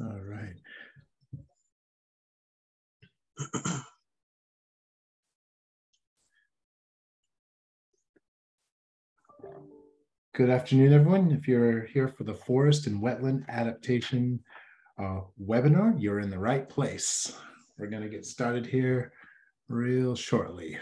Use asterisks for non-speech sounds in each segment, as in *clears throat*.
All right. *clears throat* Good afternoon, everyone. If you're here for the Forest and Wetland Adaptation uh, webinar, you're in the right place. We're going to get started here real shortly.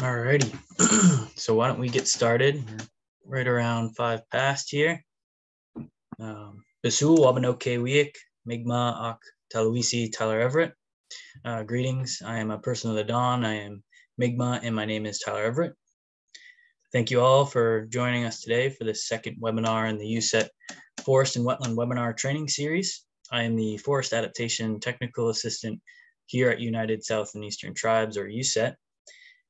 Alrighty, *clears throat* so why don't we get started? Right around five past here. Um, Besul Wabanoke Wiik, Migma Ak Taluisi Tyler Everett. Uh, greetings, I am a person of the dawn. I am Migma and my name is Tyler Everett. Thank you all for joining us today for this second webinar in the USET Forest and Wetland Webinar Training Series. I am the Forest Adaptation Technical Assistant here at United South and Eastern Tribes or USET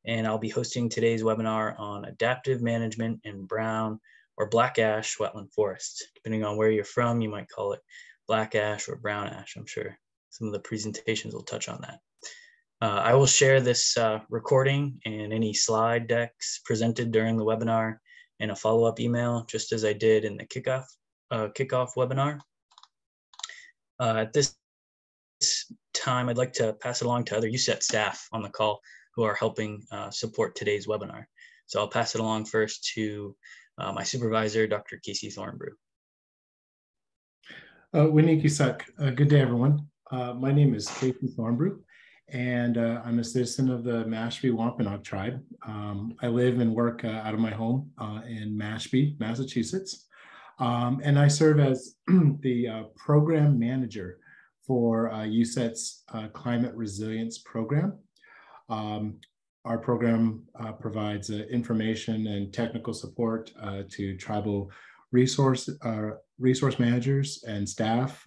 and I'll be hosting today's webinar on adaptive management in brown or black ash wetland forests. Depending on where you're from, you might call it black ash or brown ash. I'm sure some of the presentations will touch on that. Uh, I will share this uh, recording and any slide decks presented during the webinar in a follow-up email, just as I did in the kickoff, uh, kickoff webinar. Uh, at this time, I'd like to pass it along to other USET staff on the call who are helping uh, support today's webinar. So I'll pass it along first to uh, my supervisor, Dr. Casey Thornbrugh. Uh, uh, good day everyone. Uh, my name is Casey Thornbrugh and uh, I'm a citizen of the Mashpee Wampanoag tribe. Um, I live and work uh, out of my home in Mashpee, Massachusetts. Um, and I serve as *clears throat* the program manager for USET's Climate Resilience Program. Um, our program provides information and technical support to tribal resource, resource managers and staff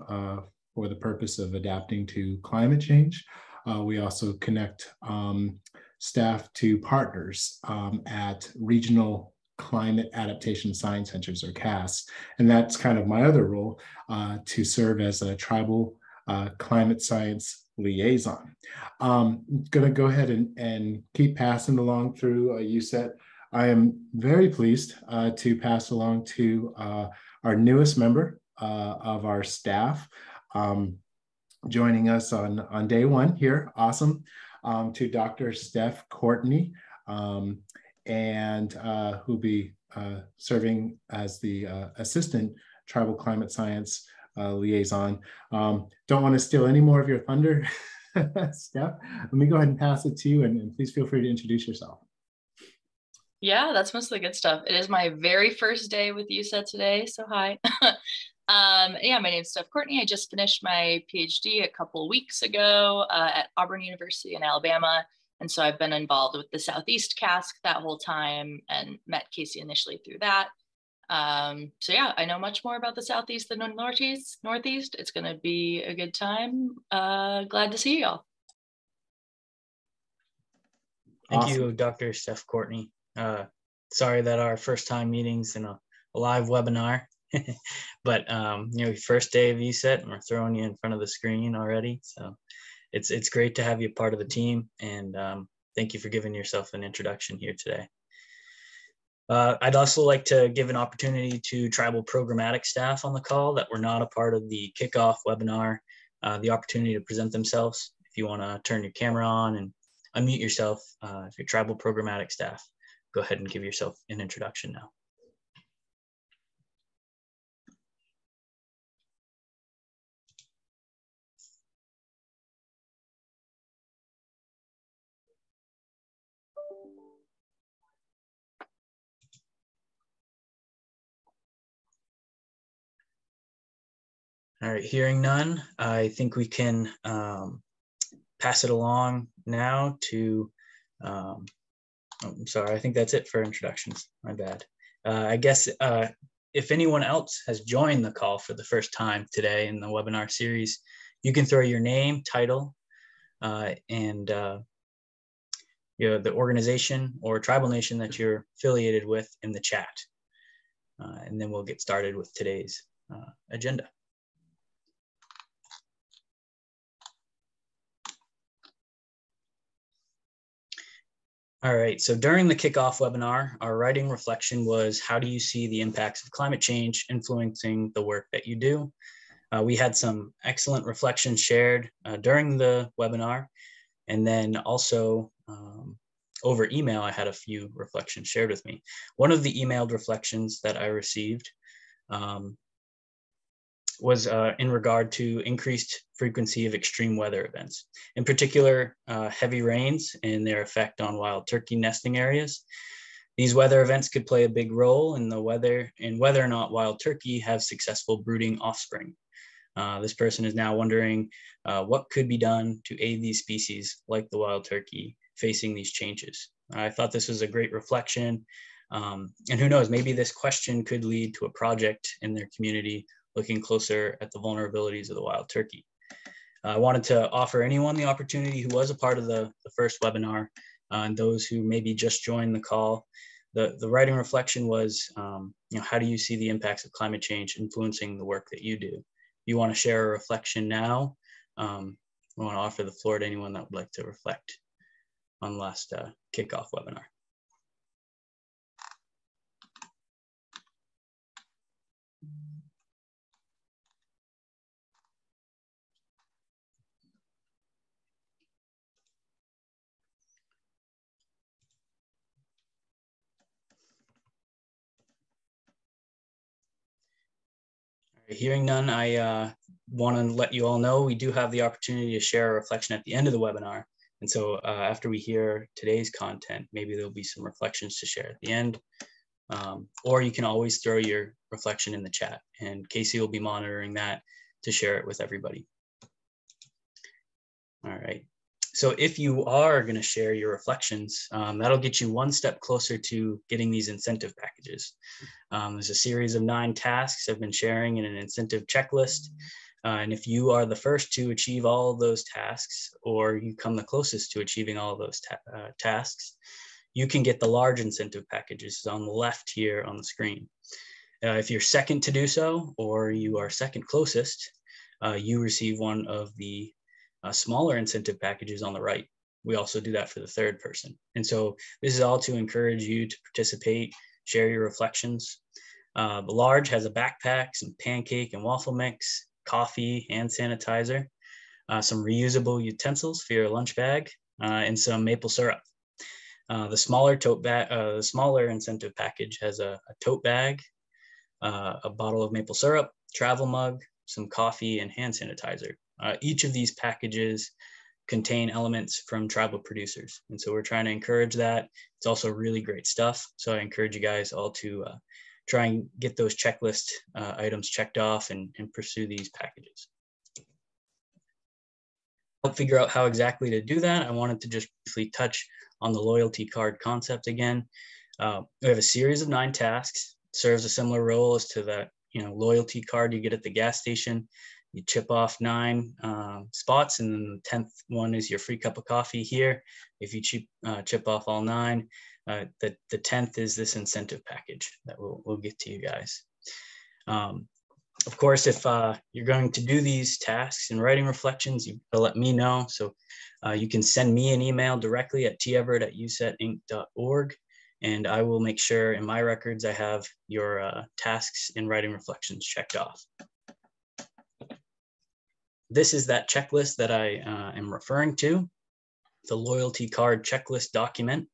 for the purpose of adapting to climate change. Uh, we also connect um, staff to partners um, at regional climate adaptation science centers or CASCs. And that's kind of my other role uh, to serve as a tribal uh, climate science liaison. Um, I'm going to go ahead and, and keep passing along through uh, USET. I am very pleased uh, to pass along to uh, our newest member uh, of our staff. Um, joining us on, on day one here. Awesome. Um, to Dr. Steph Courtney, um, and uh, who'll be uh, serving as the assistant tribal climate science uh, liaison. Um, don't want to steal any more of your thunder, *laughs* Steph. Let me go ahead and pass it to you, and, and please feel free to introduce yourself. Yeah, that's mostly good stuff. It is my very first day with USET today, so hi. *laughs* Um, yeah, my name is Steph Courtney. I just finished my PhD a couple weeks ago uh, at Auburn University in Alabama. And so I've been involved with the Southeast CASC that whole time and met Casey initially through that. Um, so yeah, I know much more about the Southeast than the Northeast. Northeast. It's going to be a good time. Uh, glad to see y'all. Thank awesome. you, Dr. Steph Courtney. Uh, sorry that our first time meetings in a, a live webinar. *laughs* but um, you know, first day of USET, and we're throwing you in front of the screen already. So it's it's great to have you part of the team, and um, thank you for giving yourself an introduction here today. Uh, I'd also like to give an opportunity to tribal programmatic staff on the call that were not a part of the kickoff webinar, uh, the opportunity to present themselves. If you want to turn your camera on and unmute yourself, uh, if you're tribal programmatic staff, go ahead and give yourself an introduction now. All right, hearing none, I think we can um, pass it along now to, um, oh, I'm sorry, I think that's it for introductions, my bad. Uh, I guess uh, if anyone else has joined the call for the first time today in the webinar series, you can throw your name, title, uh, and uh, you know, the organization or tribal nation that you're affiliated with in the chat. Uh, and then we'll get started with today's uh, agenda. All right, so during the kickoff webinar, our writing reflection was how do you see the impacts of climate change influencing the work that you do? Uh, we had some excellent reflections shared uh, during the webinar. And then also um, over email, I had a few reflections shared with me. One of the emailed reflections that I received um, was uh, in regard to increased frequency of extreme weather events, in particular, uh, heavy rains and their effect on wild turkey nesting areas. These weather events could play a big role in the weather in whether or not wild turkey have successful brooding offspring. Uh, this person is now wondering uh, what could be done to aid these species like the wild turkey facing these changes. I thought this was a great reflection. Um, and who knows, maybe this question could lead to a project in their community looking closer at the vulnerabilities of the wild turkey. Uh, I wanted to offer anyone the opportunity who was a part of the, the first webinar uh, and those who maybe just joined the call. The, the writing reflection was, um, you know, how do you see the impacts of climate change influencing the work that you do? You want to share a reflection now? Um, I want to offer the floor to anyone that would like to reflect on the last uh, kickoff webinar. Hearing none, I uh, want to let you all know we do have the opportunity to share a reflection at the end of the webinar. And so uh, after we hear today's content, maybe there'll be some reflections to share at the end. Um, or you can always throw your reflection in the chat and Casey will be monitoring that to share it with everybody. All right. So if you are going to share your reflections, um, that'll get you one step closer to getting these incentive packages. Um, there's a series of nine tasks I've been sharing in an incentive checklist. Uh, and if you are the first to achieve all of those tasks, or you come the closest to achieving all of those ta uh, tasks, you can get the large incentive packages on the left here on the screen. Uh, if you're second to do so, or you are second closest, uh, you receive one of the uh, smaller incentive packages on the right. We also do that for the third person. And so this is all to encourage you to participate, share your reflections. Uh, the large has a backpack, some pancake and waffle mix, coffee, hand sanitizer, uh, some reusable utensils for your lunch bag, uh, and some maple syrup. Uh, the smaller tote bag, uh, the smaller incentive package has a, a tote bag, a bottle of maple syrup, travel mug, some coffee, and hand sanitizer. Uh, each of these packages contain elements from tribal producers. And so we're trying to encourage that. It's also really great stuff. So I encourage you guys all to uh, try and get those checklist uh, items checked off and, and pursue these packages. Help figure out how exactly to do that. I wanted to just briefly touch on the loyalty card concept again. Uh, we have a series of nine tasks, serves a similar role as to the you know loyalty card you get at the gas station you chip off nine um, spots and then the 10th one is your free cup of coffee here. If you chip, uh, chip off all nine, uh, the, the 10th is this incentive package that we'll, we'll get to you guys. Um, of course, if uh, you're going to do these tasks and writing reflections, you gotta let me know. So uh, you can send me an email directly at teverett and I will make sure in my records I have your uh, tasks and writing reflections checked off this is that checklist that I uh, am referring to, the loyalty card checklist document.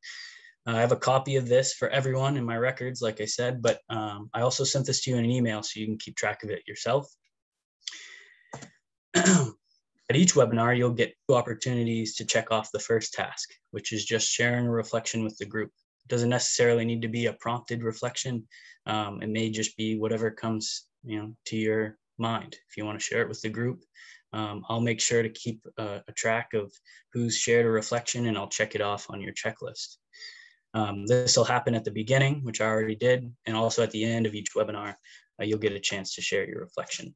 Uh, I have a copy of this for everyone in my records, like I said, but um, I also sent this to you in an email so you can keep track of it yourself. *clears throat* At each webinar, you'll get two opportunities to check off the first task, which is just sharing a reflection with the group. It doesn't necessarily need to be a prompted reflection. Um, it may just be whatever comes you know, to your mind. If you want to share it with the group, um, I'll make sure to keep a, a, track of who's shared a reflection and I'll check it off on your checklist. Um, this will happen at the beginning, which I already did, and also at the end of each webinar, uh, you'll get a chance to share your reflection.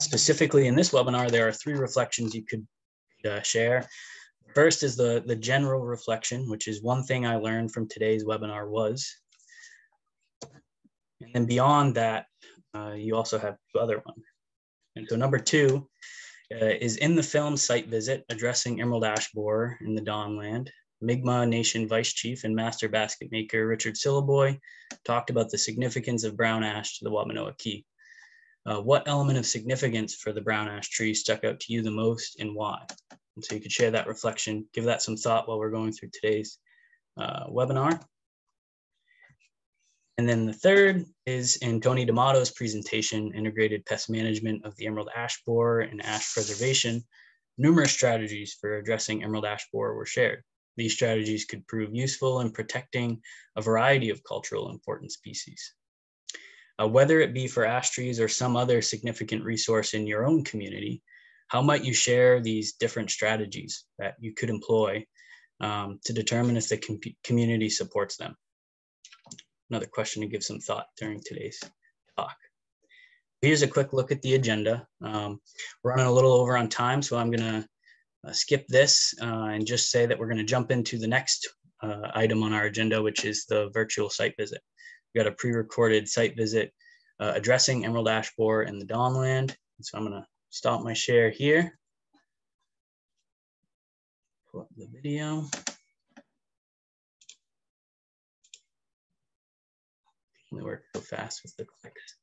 Specifically in this webinar, there are three reflections you could uh, share. First is the, the general reflection, which is one thing I learned from today's webinar was. And then beyond that, uh, you also have two other ones. And so number two uh, is in the film site visit addressing emerald ash borer in the Dawnland. Mi'kmaq Nation Vice Chief and Master Basket Maker Richard Silliboy talked about the significance of brown ash to the Wabanaki. Uh, what element of significance for the brown ash tree stuck out to you the most and why? And so you could share that reflection, give that some thought while we're going through today's uh, webinar. And then the third is in Tony D'Amato's presentation, Integrated Pest Management of the Emerald Ash Borer and Ash Preservation, numerous strategies for addressing emerald ash borer were shared. These strategies could prove useful in protecting a variety of cultural important species. Uh, whether it be for ash trees or some other significant resource in your own community, how might you share these different strategies that you could employ um, to determine if the com community supports them? Another question to give some thought during today's talk. Here's a quick look at the agenda. Um, we're running a little over on time, so I'm gonna uh, skip this uh, and just say that we're gonna jump into the next uh, item on our agenda, which is the virtual site visit. We've got a pre-recorded site visit uh, addressing Emerald Ash Borer in the Dawnland. So I'm gonna stop my share here. Pull up the video. We work so fast with the clicks.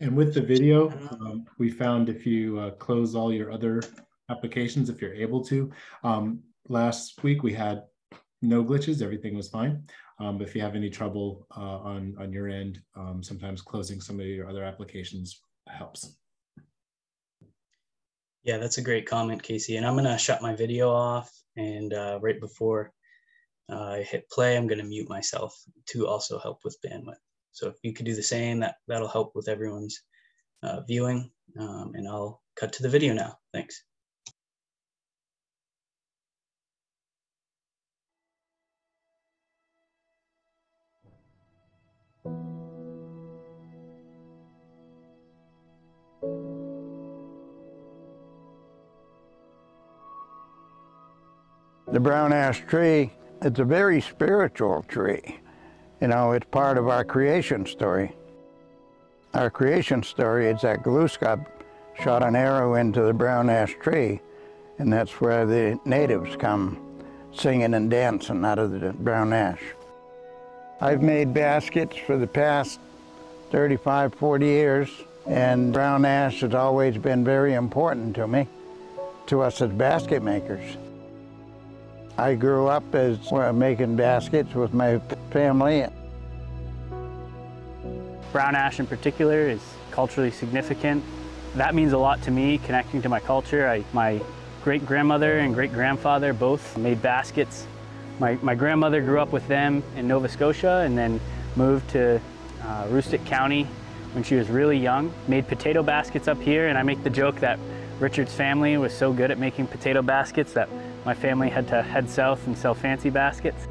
And with the video, um, we found if you uh, close all your other applications, if you're able to, um, last week we had no glitches, everything was fine. Um, if you have any trouble uh, on, on your end, um, sometimes closing some of your other applications helps. Yeah, that's a great comment, Casey. And I'm gonna shut my video off and uh, right before uh, I hit play, I'm gonna mute myself to also help with bandwidth. So if you could do the same, that, that'll help with everyone's uh, viewing. Um, and I'll cut to the video now. Thanks. The brown ash tree, it's a very spiritual tree. You know, it's part of our creation story. Our creation story is that Gluskab shot an arrow into the brown ash tree, and that's where the natives come singing and dancing out of the brown ash. I've made baskets for the past 35, 40 years, and brown ash has always been very important to me, to us as basket makers. I grew up as making baskets with my family. Brown ash in particular is culturally significant. That means a lot to me, connecting to my culture. I, my great-grandmother and great-grandfather both made baskets. My, my grandmother grew up with them in Nova Scotia and then moved to uh, County when she was really young. Made potato baskets up here and I make the joke that Richard's family was so good at making potato baskets that my family had to head south and sell fancy baskets.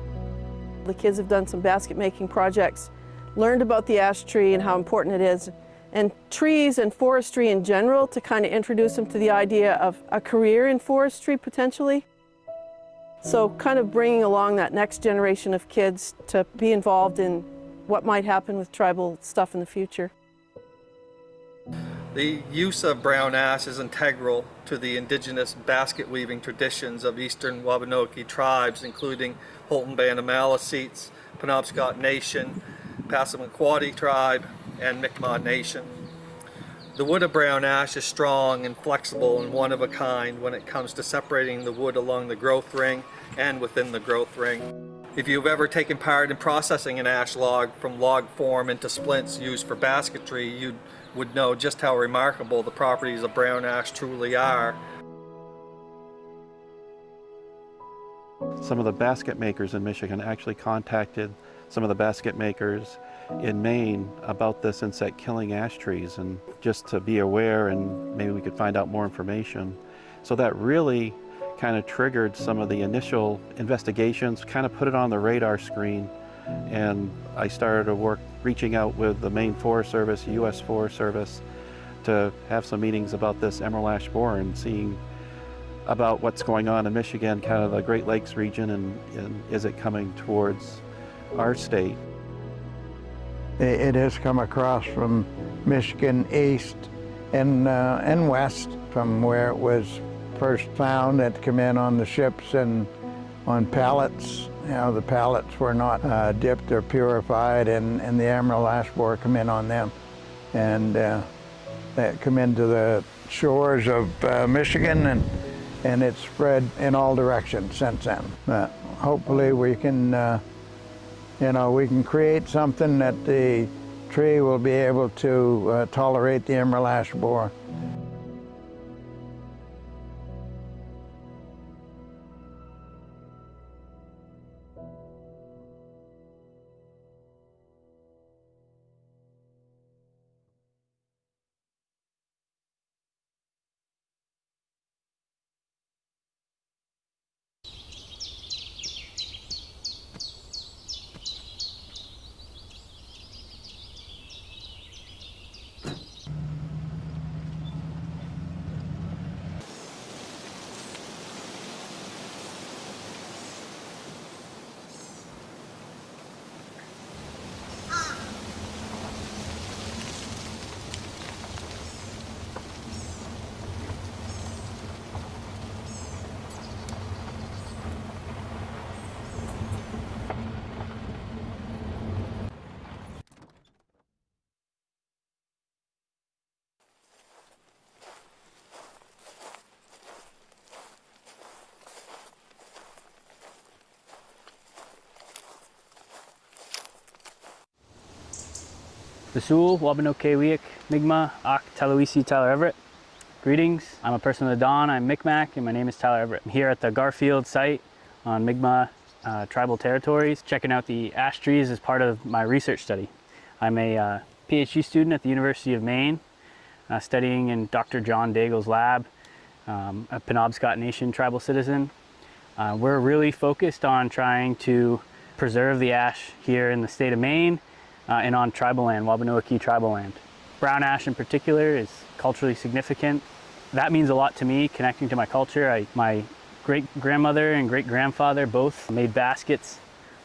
The kids have done some basket making projects, learned about the ash tree and how important it is, and trees and forestry in general to kind of introduce them to the idea of a career in forestry potentially. So kind of bringing along that next generation of kids to be involved in what might happen with tribal stuff in the future. The use of brown ash is integral to the indigenous basket weaving traditions of eastern Wabanaki tribes, including Houlton Band of Maliseets, Penobscot Nation, Passamaquoddy tribe, and Mi'kmaq Nation. The wood of brown ash is strong and flexible and one of a kind when it comes to separating the wood along the growth ring and within the growth ring. If you've ever taken part in processing an ash log from log form into splints used for basketry, you would know just how remarkable the properties of brown ash truly are. Some of the basket makers in Michigan actually contacted some of the basket makers in Maine about this insect killing ash trees and just to be aware and maybe we could find out more information. So that really kind of triggered some of the initial investigations, kind of put it on the radar screen and I started to work reaching out with the Maine Forest Service, U.S. Forest Service to have some meetings about this emerald ash borer and seeing about what's going on in Michigan, kind of the Great Lakes region, and, and is it coming towards our state? It has come across from Michigan east and, uh, and west from where it was first found. It come in on the ships and on pallets. You know, the pallets were not uh, dipped or purified, and, and the emerald ash borer come in on them. And uh, they come into the shores of uh, Michigan, and, and it's spread in all directions since then. But hopefully we can uh, you know, we can create something that the tree will be able to uh, tolerate the emerald ash borer. Basul, Wabanokewik, Mi'kmaq, Ak, Talawisi, Tyler Everett. Greetings, I'm a person of the dawn, I'm Micmac, and my name is Tyler Everett. I'm here at the Garfield site on Mi'kmaq uh, tribal territories, checking out the ash trees as part of my research study. I'm a uh, PhD student at the University of Maine, uh, studying in Dr. John Daigle's lab, um, a Penobscot Nation tribal citizen. Uh, we're really focused on trying to preserve the ash here in the state of Maine uh, and on tribal land, Wabanaki tribal land. Brown ash in particular is culturally significant. That means a lot to me, connecting to my culture. I, my great grandmother and great grandfather both made baskets.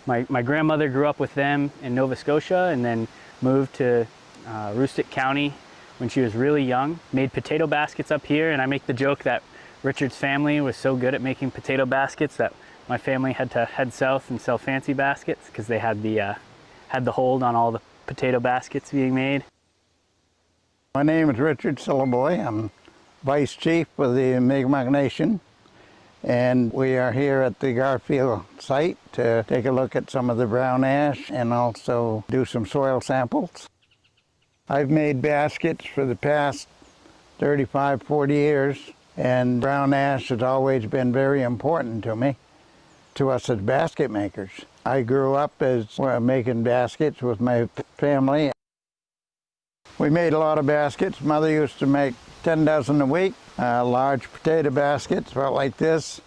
My, my grandmother grew up with them in Nova Scotia and then moved to uh, County when she was really young. Made potato baskets up here, and I make the joke that Richard's family was so good at making potato baskets that my family had to head south and sell fancy baskets because they had the uh, had the hold on all the potato baskets being made. My name is Richard Silliboy. I'm Vice Chief of the Mi'kmaq Nation. And we are here at the Garfield site to take a look at some of the brown ash and also do some soil samples. I've made baskets for the past 35, 40 years, and brown ash has always been very important to me, to us as basket makers. I grew up as making baskets with my family. We made a lot of baskets. Mother used to make 10 dozen a week, uh, large potato baskets about like this.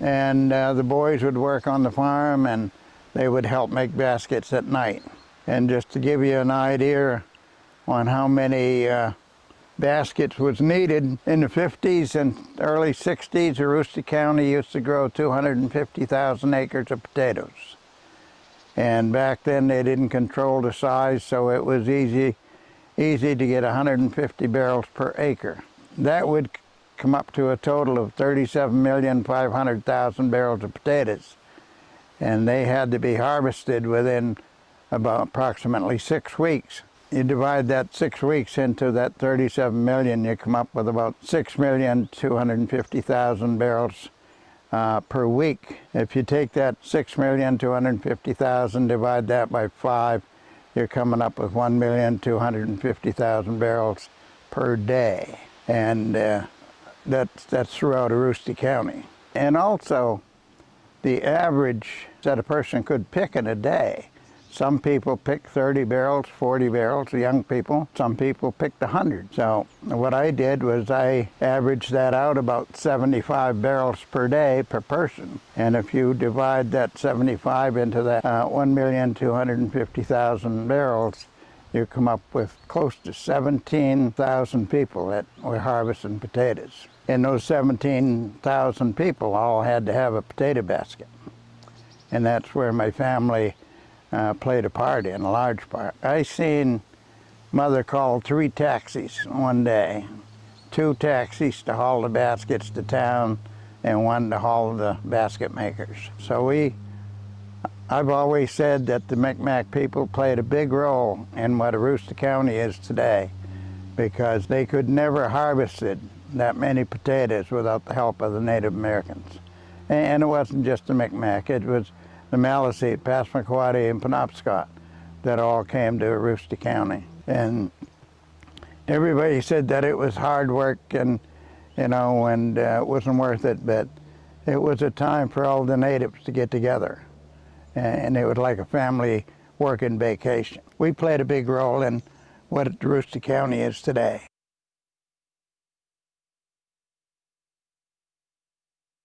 And uh, the boys would work on the farm and they would help make baskets at night. And just to give you an idea on how many uh, baskets was needed, in the 50s and early 60s, Aroostook County used to grow 250,000 acres of potatoes. And back then they didn't control the size, so it was easy easy to get 150 barrels per acre. That would come up to a total of 37,500,000 barrels of potatoes. And they had to be harvested within about approximately six weeks. You divide that six weeks into that 37 million, you come up with about 6,250,000 barrels uh, per week. If you take that 6,250,000, divide that by five, you're coming up with 1,250,000 barrels per day. And uh, that's, that's throughout Aroostook County. And also, the average that a person could pick in a day some people picked 30 barrels, 40 barrels, young people. Some people picked 100. So what I did was I averaged that out about 75 barrels per day per person. And if you divide that 75 into that uh, 1,250,000 barrels, you come up with close to 17,000 people that were harvesting potatoes. And those 17,000 people all had to have a potato basket. And that's where my family uh, played a part in, a large part. I seen mother call three taxis one day. Two taxis to haul the baskets to town and one to haul the basket makers. So we, I've always said that the Micmac people played a big role in what Aroostook County is today because they could never harvested that many potatoes without the help of the Native Americans. And it wasn't just the Micmac, it was the Maliseet, Passamaquoddy, and Penobscot that all came to Aroostook County. And everybody said that it was hard work and, you know, and uh, it wasn't worth it, but it was a time for all the natives to get together. And it was like a family working vacation. We played a big role in what Aroostook County is today.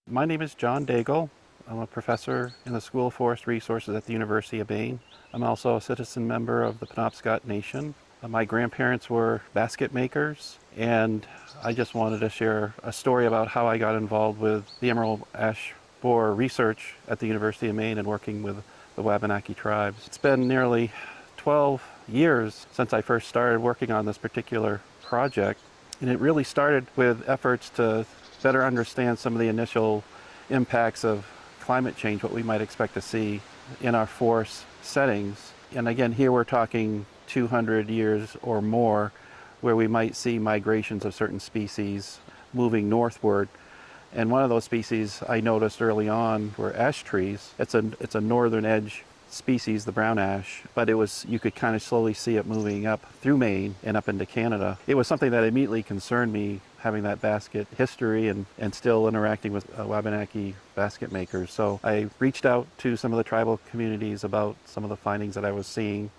My name is John Daigle. I'm a professor in the School of Forest Resources at the University of Maine. I'm also a citizen member of the Penobscot Nation. Uh, my grandparents were basket makers, and I just wanted to share a story about how I got involved with the emerald ash borer research at the University of Maine and working with the Wabanaki tribes. It's been nearly 12 years since I first started working on this particular project, and it really started with efforts to better understand some of the initial impacts of climate change, what we might expect to see in our forest settings. And again, here we're talking 200 years or more where we might see migrations of certain species moving northward. And one of those species I noticed early on were ash trees. It's a, it's a northern edge species, the brown ash, but it was you could kind of slowly see it moving up through Maine and up into Canada. It was something that immediately concerned me having that basket history and, and still interacting with uh, Wabanaki basket makers. So I reached out to some of the tribal communities about some of the findings that I was seeing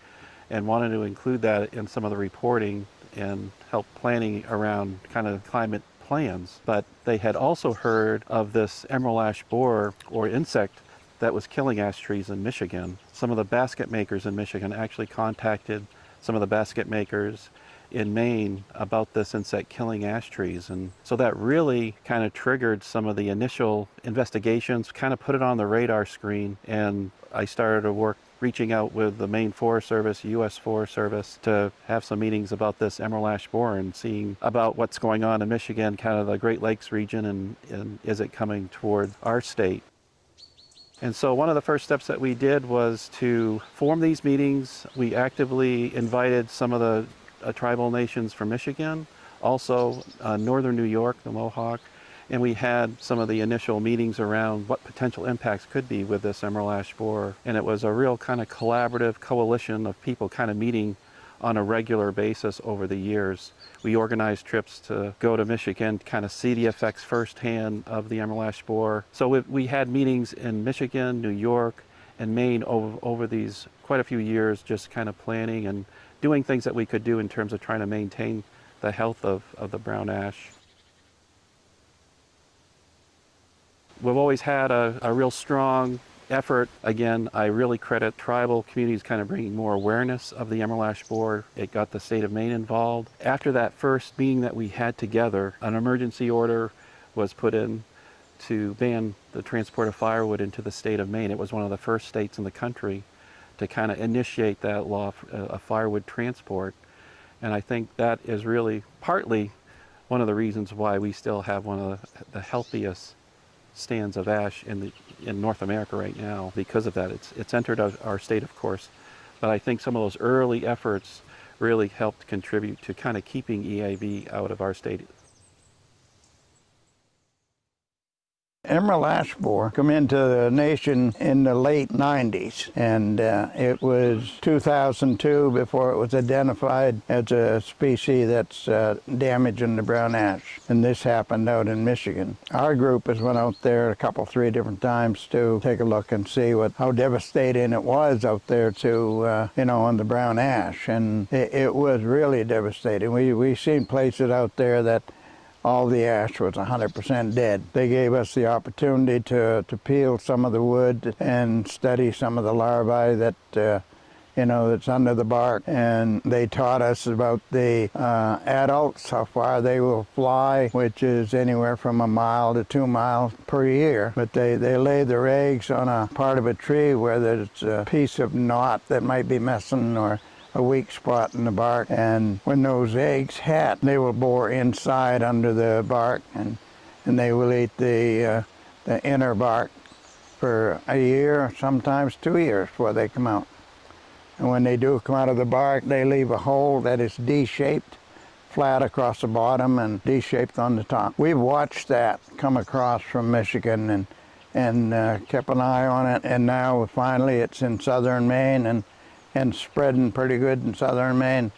and wanted to include that in some of the reporting and help planning around kind of climate plans. But they had also heard of this emerald ash borer or insect that was killing ash trees in Michigan. Some of the basket makers in Michigan actually contacted some of the basket makers in Maine about this insect killing ash trees. And so that really kind of triggered some of the initial investigations, kind of put it on the radar screen. And I started to work reaching out with the Maine Forest Service, U.S. Forest Service, to have some meetings about this emerald ash borer and seeing about what's going on in Michigan, kind of the Great Lakes region, and, and is it coming toward our state. And so one of the first steps that we did was to form these meetings. We actively invited some of the uh, tribal nations from Michigan, also uh, northern New York, the Mohawk, and we had some of the initial meetings around what potential impacts could be with this emerald ash borer. And it was a real kind of collaborative coalition of people kind of meeting on a regular basis over the years. We organized trips to go to Michigan, kind of see the effects firsthand of the emerald ash borer. So we, we had meetings in Michigan, New York, and Maine over, over these quite a few years, just kind of planning and doing things that we could do in terms of trying to maintain the health of, of the brown ash. We've always had a, a real strong effort. Again, I really credit tribal communities kind of bringing more awareness of the emerald ash borer. It got the state of Maine involved. After that first meeting that we had together, an emergency order was put in to ban the transport of firewood into the state of Maine. It was one of the first states in the country to kind of initiate that law uh, of firewood transport. And I think that is really partly one of the reasons why we still have one of the healthiest stands of ash in the in North America right now because of that. It's it's entered our state, of course, but I think some of those early efforts really helped contribute to kind of keeping EAB out of our state Emerald ash borer come into the nation in the late 90s, and uh, it was 2002 before it was identified as a species that's uh, damaging the brown ash. And this happened out in Michigan. Our group has went out there a couple, three different times to take a look and see what how devastating it was out there to, uh, you know, on the brown ash. And it, it was really devastating. We, we seen places out there that all the ash was 100% dead. They gave us the opportunity to, to peel some of the wood and study some of the larvae that, uh, you know, that's under the bark. And they taught us about the uh, adults, how far they will fly, which is anywhere from a mile to two miles per year. But they, they lay their eggs on a part of a tree where there's a piece of knot that might be missing or a weak spot in the bark. And when those eggs hatch, they will bore inside under the bark and, and they will eat the, uh, the inner bark for a year, sometimes two years before they come out. And when they do come out of the bark, they leave a hole that is D-shaped, flat across the bottom and D-shaped on the top. We've watched that come across from Michigan and, and uh, kept an eye on it. And now finally it's in southern Maine and and spreading pretty good in southern Maine,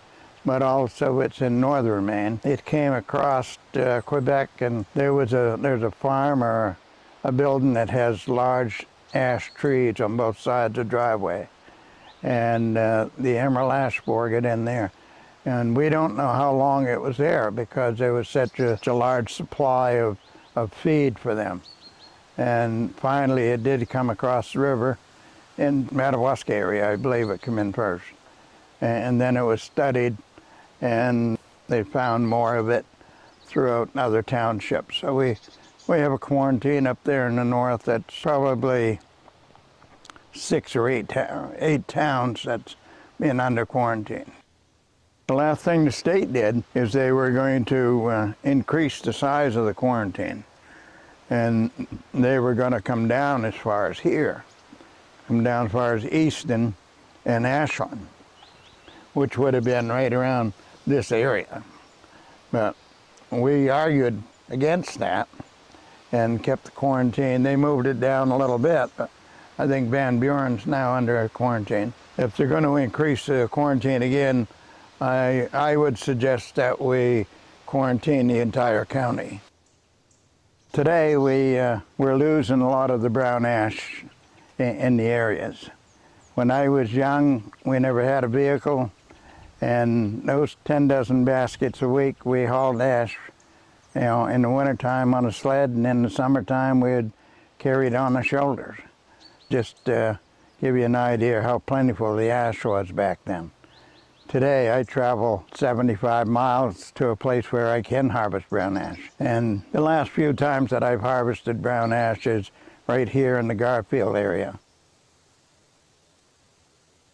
but also it's in northern Maine. It came across uh, Quebec and there was a there's a farm or a building that has large ash trees on both sides of the driveway. And uh, the emerald ash borer got in there. And we don't know how long it was there because there was such a, such a large supply of, of feed for them. And finally it did come across the river in Madawaska area, I believe it came in first. And then it was studied and they found more of it throughout other townships. So we, we have a quarantine up there in the north that's probably six or eight, eight towns that's been under quarantine. The last thing the state did is they were going to uh, increase the size of the quarantine. And they were going to come down as far as here come down as far as Easton and Ashland, which would have been right around this area. But we argued against that and kept the quarantine. They moved it down a little bit, but I think Van Buren's now under quarantine. If they're going to increase the quarantine again, I, I would suggest that we quarantine the entire county. Today we, uh, we're losing a lot of the brown ash in, the areas. When I was young, we never had a vehicle, and those 10 dozen baskets a week, we hauled ash, you know, in the wintertime on a sled, and in the summertime, we'd carry it on the shoulders. Just uh, give you an idea how plentiful the ash was back then. Today I travel 75 miles to a place where I can harvest brown ash. And the last few times that I've harvested brown ash is right here in the Garfield area.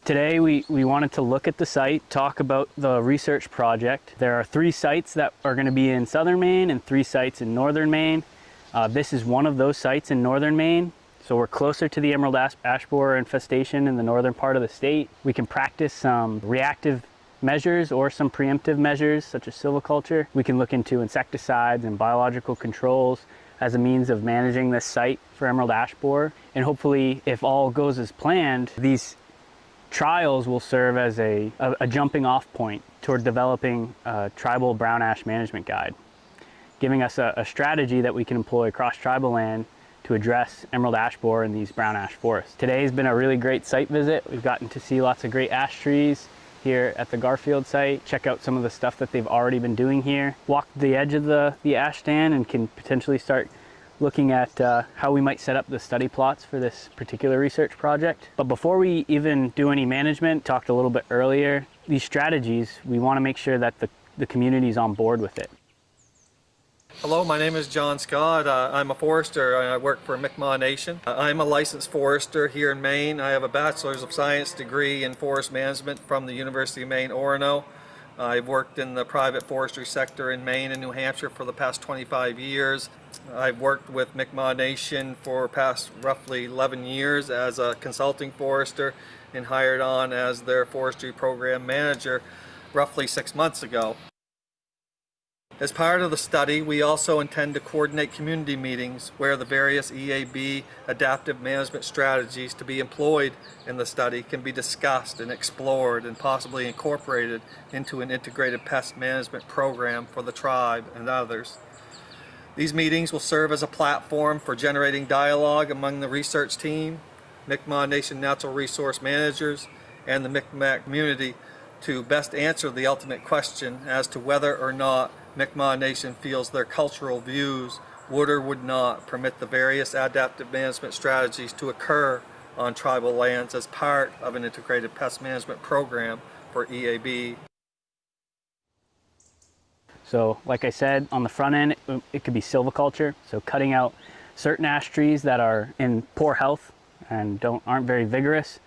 Today we, we wanted to look at the site, talk about the research project. There are three sites that are going to be in southern Maine and three sites in northern Maine. Uh, this is one of those sites in northern Maine. So we're closer to the emerald ash, ash borer infestation in the northern part of the state. We can practice some reactive measures or some preemptive measures such as silviculture. We can look into insecticides and biological controls as a means of managing this site for emerald ash borer. And hopefully, if all goes as planned, these trials will serve as a, a, a jumping off point toward developing a tribal brown ash management guide, giving us a, a strategy that we can employ across tribal land to address emerald ash borer in these brown ash forests. Today has been a really great site visit. We've gotten to see lots of great ash trees here at the Garfield site, check out some of the stuff that they've already been doing here, walk the edge of the, the ash stand and can potentially start looking at uh, how we might set up the study plots for this particular research project. But before we even do any management, talked a little bit earlier, these strategies, we wanna make sure that the, the community is on board with it. Hello, my name is John Scott. Uh, I'm a forester. I work for Mi'kmaq Nation. Uh, I'm a licensed forester here in Maine. I have a Bachelor's of Science degree in Forest Management from the University of Maine, Orono. I've worked in the private forestry sector in Maine and New Hampshire for the past 25 years. I've worked with Mi'kmaq Nation for past roughly 11 years as a consulting forester and hired on as their forestry program manager roughly six months ago. As part of the study, we also intend to coordinate community meetings where the various EAB adaptive management strategies to be employed in the study can be discussed and explored and possibly incorporated into an integrated pest management program for the tribe and others. These meetings will serve as a platform for generating dialogue among the research team, Mi'kmaq Nation natural resource managers, and the Mi'kmaq community to best answer the ultimate question as to whether or not Mi'kmaq Nation feels their cultural views would or would not permit the various adaptive management strategies to occur on tribal lands as part of an integrated pest management program for EAB. So like I said, on the front end, it, it could be silviculture, so cutting out certain ash trees that are in poor health and don't aren't very vigorous,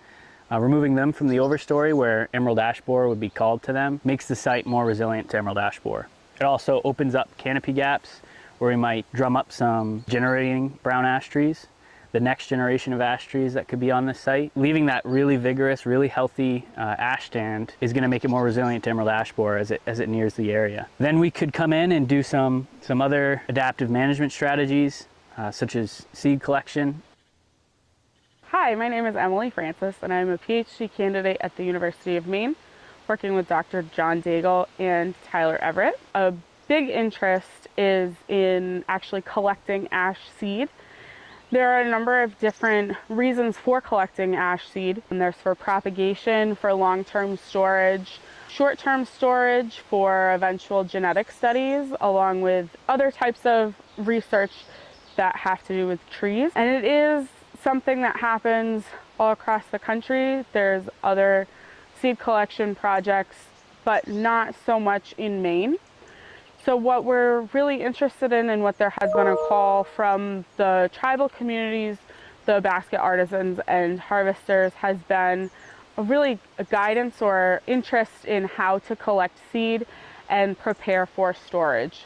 uh, removing them from the overstory where emerald ash borer would be called to them makes the site more resilient to emerald ash borer. It also opens up canopy gaps where we might drum up some generating brown ash trees, the next generation of ash trees that could be on this site. Leaving that really vigorous, really healthy uh, ash stand is gonna make it more resilient to emerald ash borer as it, as it nears the area. Then we could come in and do some, some other adaptive management strategies, uh, such as seed collection. Hi, my name is Emily Francis and I'm a PhD candidate at the University of Maine working with Dr. John Daigle and Tyler Everett. A big interest is in actually collecting ash seed. There are a number of different reasons for collecting ash seed. And there's for propagation, for long-term storage, short-term storage for eventual genetic studies, along with other types of research that have to do with trees. And it is something that happens all across the country. There's other seed collection projects, but not so much in Maine. So what we're really interested in and what there has been a call from the tribal communities, the basket artisans and harvesters has been a really a guidance or interest in how to collect seed and prepare for storage.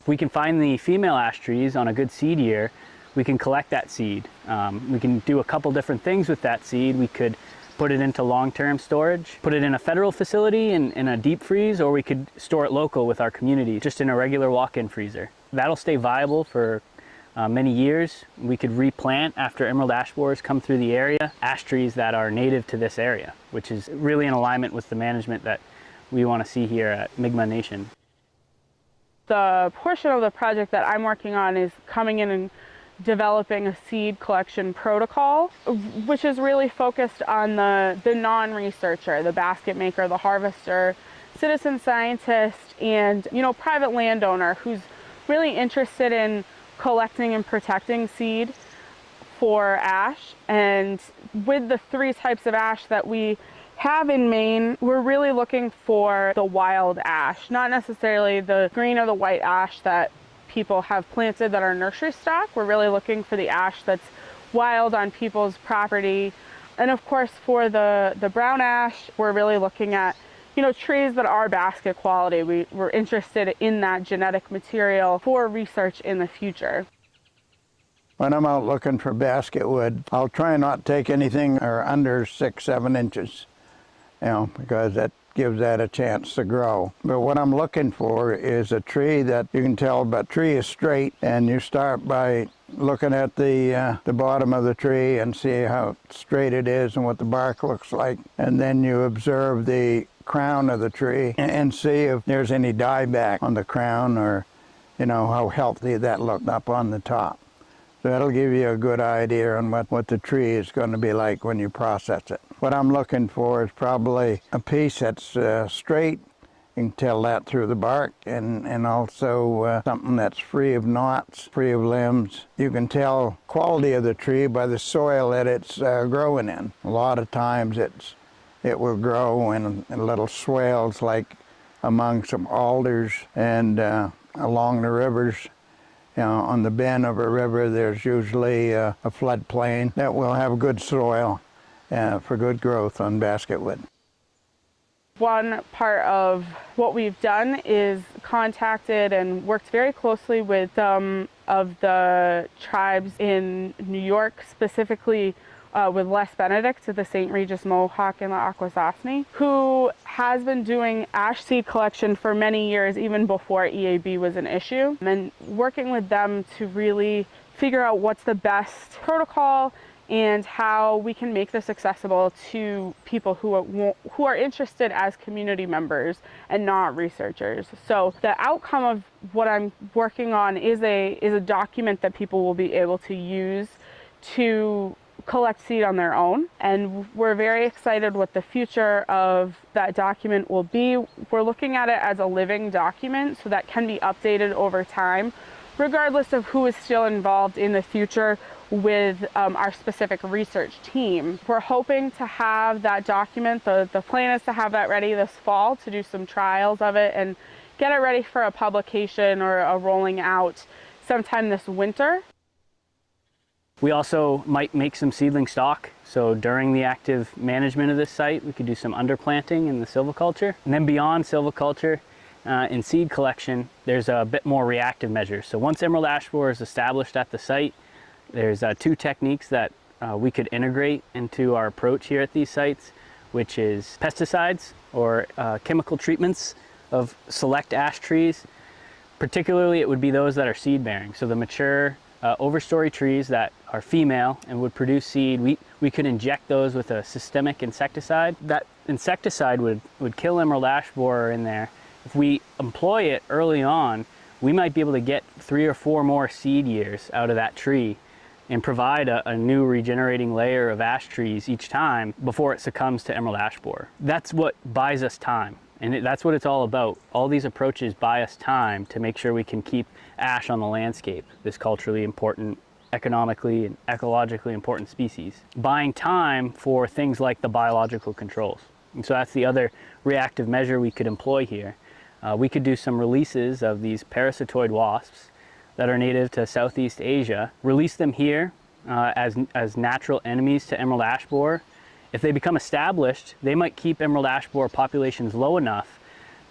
If we can find the female ash trees on a good seed year, we can collect that seed. Um, we can do a couple different things with that seed. We could put it into long-term storage, put it in a federal facility in, in a deep freeze, or we could store it local with our community, just in a regular walk-in freezer. That'll stay viable for uh, many years. We could replant after emerald ash borers come through the area, ash trees that are native to this area, which is really in alignment with the management that we want to see here at Mi'kmaq Nation. The portion of the project that I'm working on is coming in and developing a seed collection protocol, which is really focused on the, the non-researcher, the basket maker, the harvester, citizen scientist, and you know, private landowner who's really interested in collecting and protecting seed for ash. And with the three types of ash that we have in Maine, we're really looking for the wild ash, not necessarily the green or the white ash that people have planted that are nursery stock. We're really looking for the ash that's wild on people's property. And of course, for the, the brown ash, we're really looking at you know, trees that are basket quality. We, we're interested in that genetic material for research in the future. When I'm out looking for basket wood, I'll try not take anything or under six, seven inches, you know, because that gives that a chance to grow. But what I'm looking for is a tree that you can tell but tree is straight and you start by looking at the, uh, the bottom of the tree and see how straight it is and what the bark looks like. And then you observe the crown of the tree and see if there's any dieback on the crown or, you know, how healthy that looked up on the top. So that'll give you a good idea on what, what the tree is going to be like when you process it. What I'm looking for is probably a piece that's uh, straight. You can tell that through the bark and, and also uh, something that's free of knots, free of limbs. You can tell quality of the tree by the soil that it's uh, growing in. A lot of times it's, it will grow in, in little swales like among some alders and uh, along the rivers. You know, on the bend of a river, there's usually uh, a floodplain that will have good soil uh, for good growth on basketwood. One part of what we've done is contacted and worked very closely with some of the tribes in New York, specifically uh, with Les Benedict of the St. Regis Mohawk and the Akwesasne, who has been doing ash seed collection for many years, even before EAB was an issue, and working with them to really figure out what's the best protocol and how we can make this accessible to people who are, who are interested as community members and not researchers. So the outcome of what I'm working on is a is a document that people will be able to use to collect seed on their own and we're very excited what the future of that document will be. We're looking at it as a living document so that can be updated over time regardless of who is still involved in the future with um, our specific research team. We're hoping to have that document, the, the plan is to have that ready this fall to do some trials of it and get it ready for a publication or a rolling out sometime this winter. We also might make some seedling stock. So during the active management of this site, we could do some underplanting in the silviculture. And then beyond silviculture, uh, in seed collection, there's a bit more reactive measures. So once emerald ash borer is established at the site, there's uh, two techniques that uh, we could integrate into our approach here at these sites, which is pesticides or uh, chemical treatments of select ash trees. Particularly, it would be those that are seed bearing. So the mature uh, overstory trees that are female and would produce seed, we, we could inject those with a systemic insecticide. That insecticide would, would kill emerald ash borer in there if we employ it early on, we might be able to get three or four more seed years out of that tree and provide a, a, new regenerating layer of ash trees each time before it succumbs to emerald ash borer. That's what buys us time. And it, that's what it's all about. All these approaches buy us time to make sure we can keep ash on the landscape, this culturally important, economically and ecologically important species. Buying time for things like the biological controls. And so that's the other reactive measure we could employ here uh, we could do some releases of these parasitoid wasps that are native to Southeast Asia, release them here uh, as, as natural enemies to emerald ash borer. If they become established, they might keep emerald ash borer populations low enough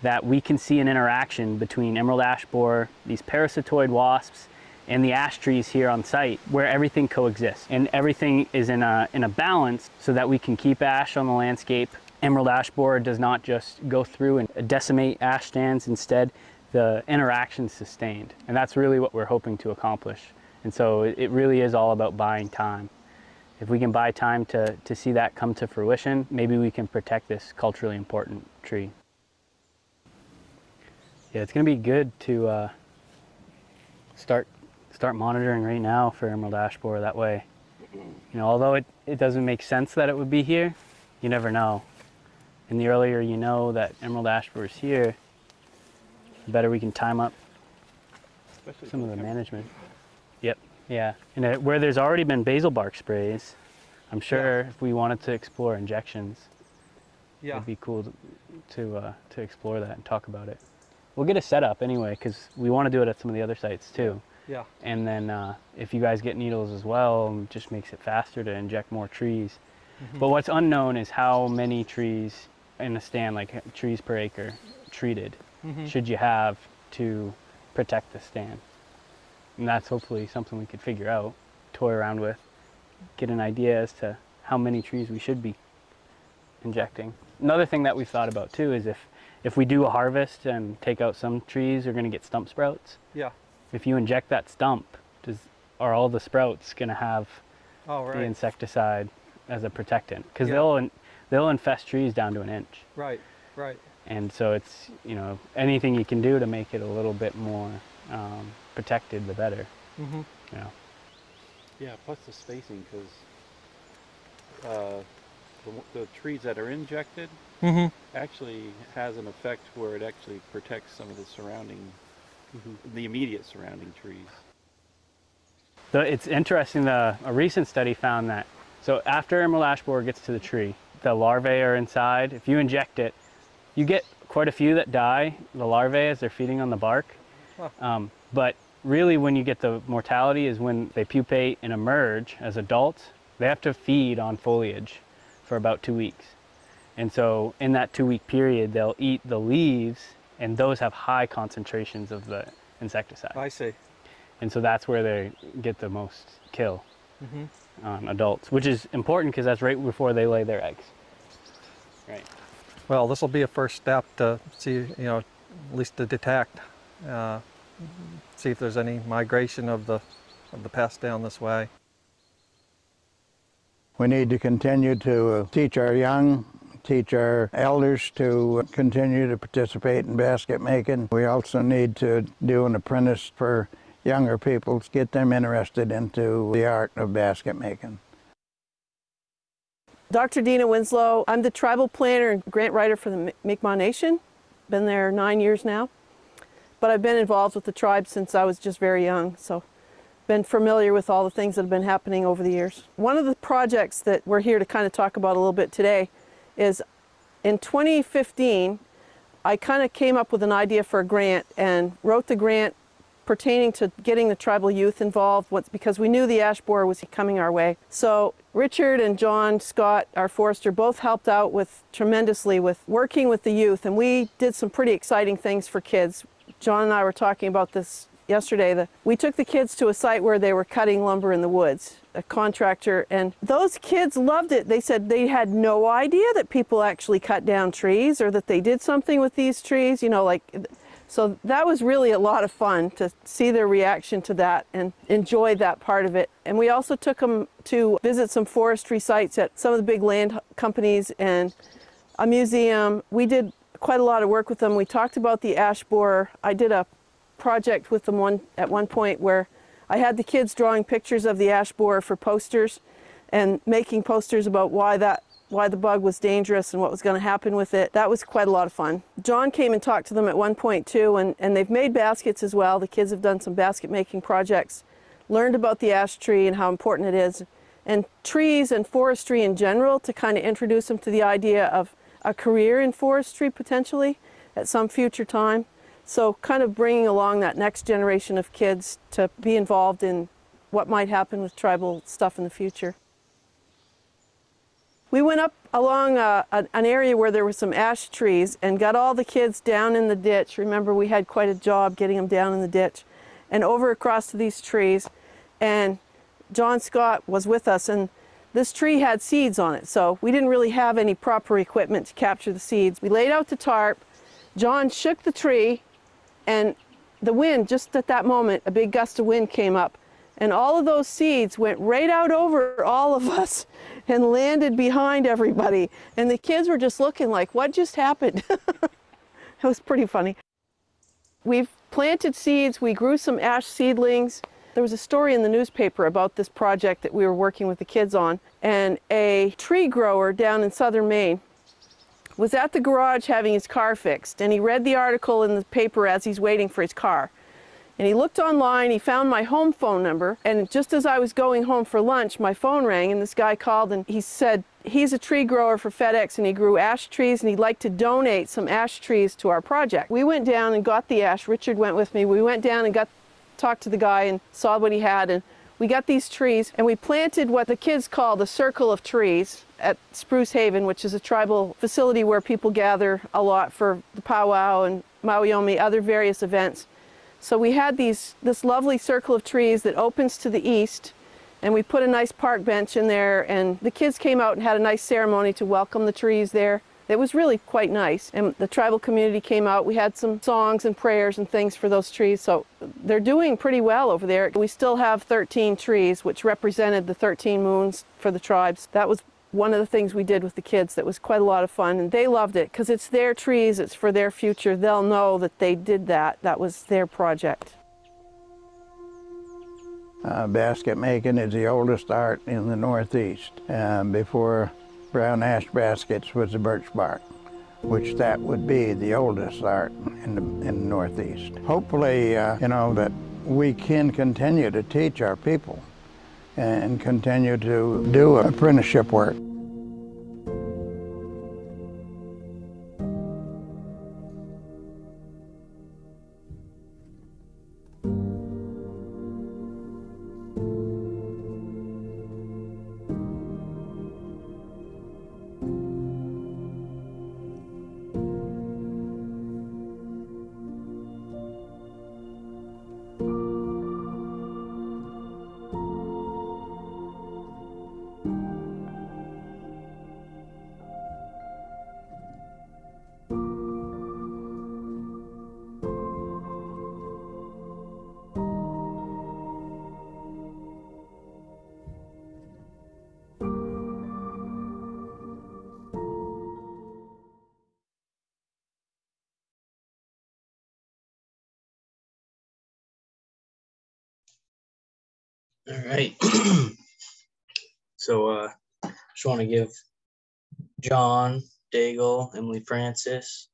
that we can see an interaction between emerald ash borer, these parasitoid wasps, and the ash trees here on site where everything coexists and everything is in a, in a balance so that we can keep ash on the landscape emerald ash borer does not just go through and decimate ash stands. Instead, the interaction sustained. And that's really what we're hoping to accomplish And so it, really is all about buying time. If we can buy time to, to see that come to fruition, maybe we can protect this culturally important tree. Yeah, it's going to be good to uh, start start monitoring right now for emerald ash borer. That way, you know, although it, it doesn't make sense that it would be here, you never know. And the earlier you know that emerald ash borer is here, the better we can time up Especially some of the management. Yep, yeah. And uh, where there's already been basal bark sprays, I'm sure if we wanted to explore injections, Yeah. it'd be cool to to, uh, to explore that and talk about it. We'll get a setup anyway because we want to do it at some of the other sites too. Yeah. And then uh, if you guys get needles as well, it just makes it faster to inject more trees. But what's unknown is how many trees in a stand, like trees per acre, treated, Mhm. should you have to protect the stand. And that's hopefully something we could figure out, toy around with, get an idea as to how many trees we should be injecting. Another thing that we've thought about too is if, if we do a harvest and take out some trees, we're going to get stump sprouts. Yeah. If you inject that stump, does, are all the sprouts going to have Oh, the insecticide as a protectant? Because Yeah. they'll, in- they'll infest trees down to an inch. Right. Right. And so it's, you know, anything you can do to make it a little bit more um, protected, the better. Mm-hmm. You know. Yeah, plus the spacing, because uh, the, the trees that are injected Mm-hmm. actually has an effect where it actually protects some of the surrounding, the immediate surrounding trees. So it's interesting. The a recent study found that so after emerald ash borer gets to the tree, the larvae are inside. If you inject it, you get quite a few that die. The larvae as they're feeding on the bark. Huh. Um, but really, when you get the mortality is when they pupate and emerge as adults. They have to feed on foliage for about two weeks. And so in that two week period, they'll eat the leaves, and those have high concentrations of the insecticide. I see. And so that's where they get the most kill Mhm. on adults, which is important because that's right before they lay their eggs. Right. Well, this will be a first step to see, you know, at least to detect, uh, see if there's any migration of the of the pest down this way. We need to continue to uh, teach our young, teach our elders to continue to participate in basket making. We also need to do an apprentice for younger people get them interested into the art of basket making. Dr. Dina Winslow, I'm the tribal planner and grant writer for the Mi- Mi'kmaq Nation. Been there nine years now. But I've been involved with the tribe since I was just very young, so been familiar with all the things that have been happening over the years. One of the projects that we're here to kind of talk about a little bit today is in 2015, I kind of came up with an idea for a grant and wrote the grant pertaining to getting the tribal youth involved because we knew the ash borer was coming our way. So Richard and John Scott, our forester, both helped out with tremendously with working with the youth and we did some pretty exciting things for kids. John and I were talking about this yesterday. The, we took the kids to a site where they were cutting lumber in the woods, a contractor, and those kids loved it. They said they had no idea that people actually cut down trees or that they did something with these trees, you know, like so that was really a lot of fun to see their reaction to that and enjoy that part of it. And we also took them to visit some forestry sites at some of the big land companies and a museum. We did quite a lot of work with them. We talked about the ash borer. I did a project with them one at one point where I had the kids drawing pictures of the ash borer for posters and making posters about why that why the bug was dangerous and what was going to happen with it. That was quite a lot of fun. John came and talked to them at one point too, and, and they've made baskets as well. The kids have done some basket making projects, learned about the ash tree and how important it is, and trees and forestry in general to kind of introduce them to the idea of a career in forestry potentially at some future time. So kind of bringing along that next generation of kids to be involved in what might happen with tribal stuff in the future. We went up along a, a, an area where there were some ash trees and got all the kids down in the ditch. Remember, we had quite a job getting them down in the ditch and over across to these trees. And John Scott was with us, and this tree had seeds on it, so we didn't really have any proper equipment to capture the seeds. We laid out the tarp. John shook the tree, and the wind, just at that moment, a big gust of wind came up And all of those seeds went right out over all of us and landed behind everybody. And the kids were just looking like, what just happened? *laughs* it was pretty funny. We've planted seeds, we grew some ash seedlings. There was a story in the newspaper about this project that we were working with the kids on, and a tree grower down in southern Maine was at the garage having his car fixed, and he read the article in the paper as he's waiting for his car. And he looked online, he found my home phone number, and just as I was going home for lunch, my phone rang, and this guy called and he said he's a tree grower for FedEx and he grew ash trees and he'd like to donate some ash trees to our project. We went down and got the ash. Richard went with me. We went down and got talked to the guy and saw what he had and we got these trees and we planted what the kids call the circle of trees at Spruce Haven, which is a tribal facility where people gather a lot for the powwow and Mawiomi, other various events. So we had these, this lovely circle of trees that opens to the east, and we put a nice park bench in there, and the kids came out and had a nice ceremony to welcome the trees there. It was really quite nice. And the tribal community came out. We had some songs and prayers and things for those trees. So they're doing pretty well over there. We still have 13 trees, which represented the 13 moons for the tribes. That was one of the things we did with the kids that was quite a lot of fun and they loved it because it's their trees it's for their future they'll know that they did that that was their project. Uh, basket making is the oldest art in the northeast before brown ash baskets was the birch bark which that would be the oldest art in the, in the northeast. Hopefully uh, you know that we can continue to teach our people and continue to do apprenticeship work. Just want to give John Daigle, Emily Francis,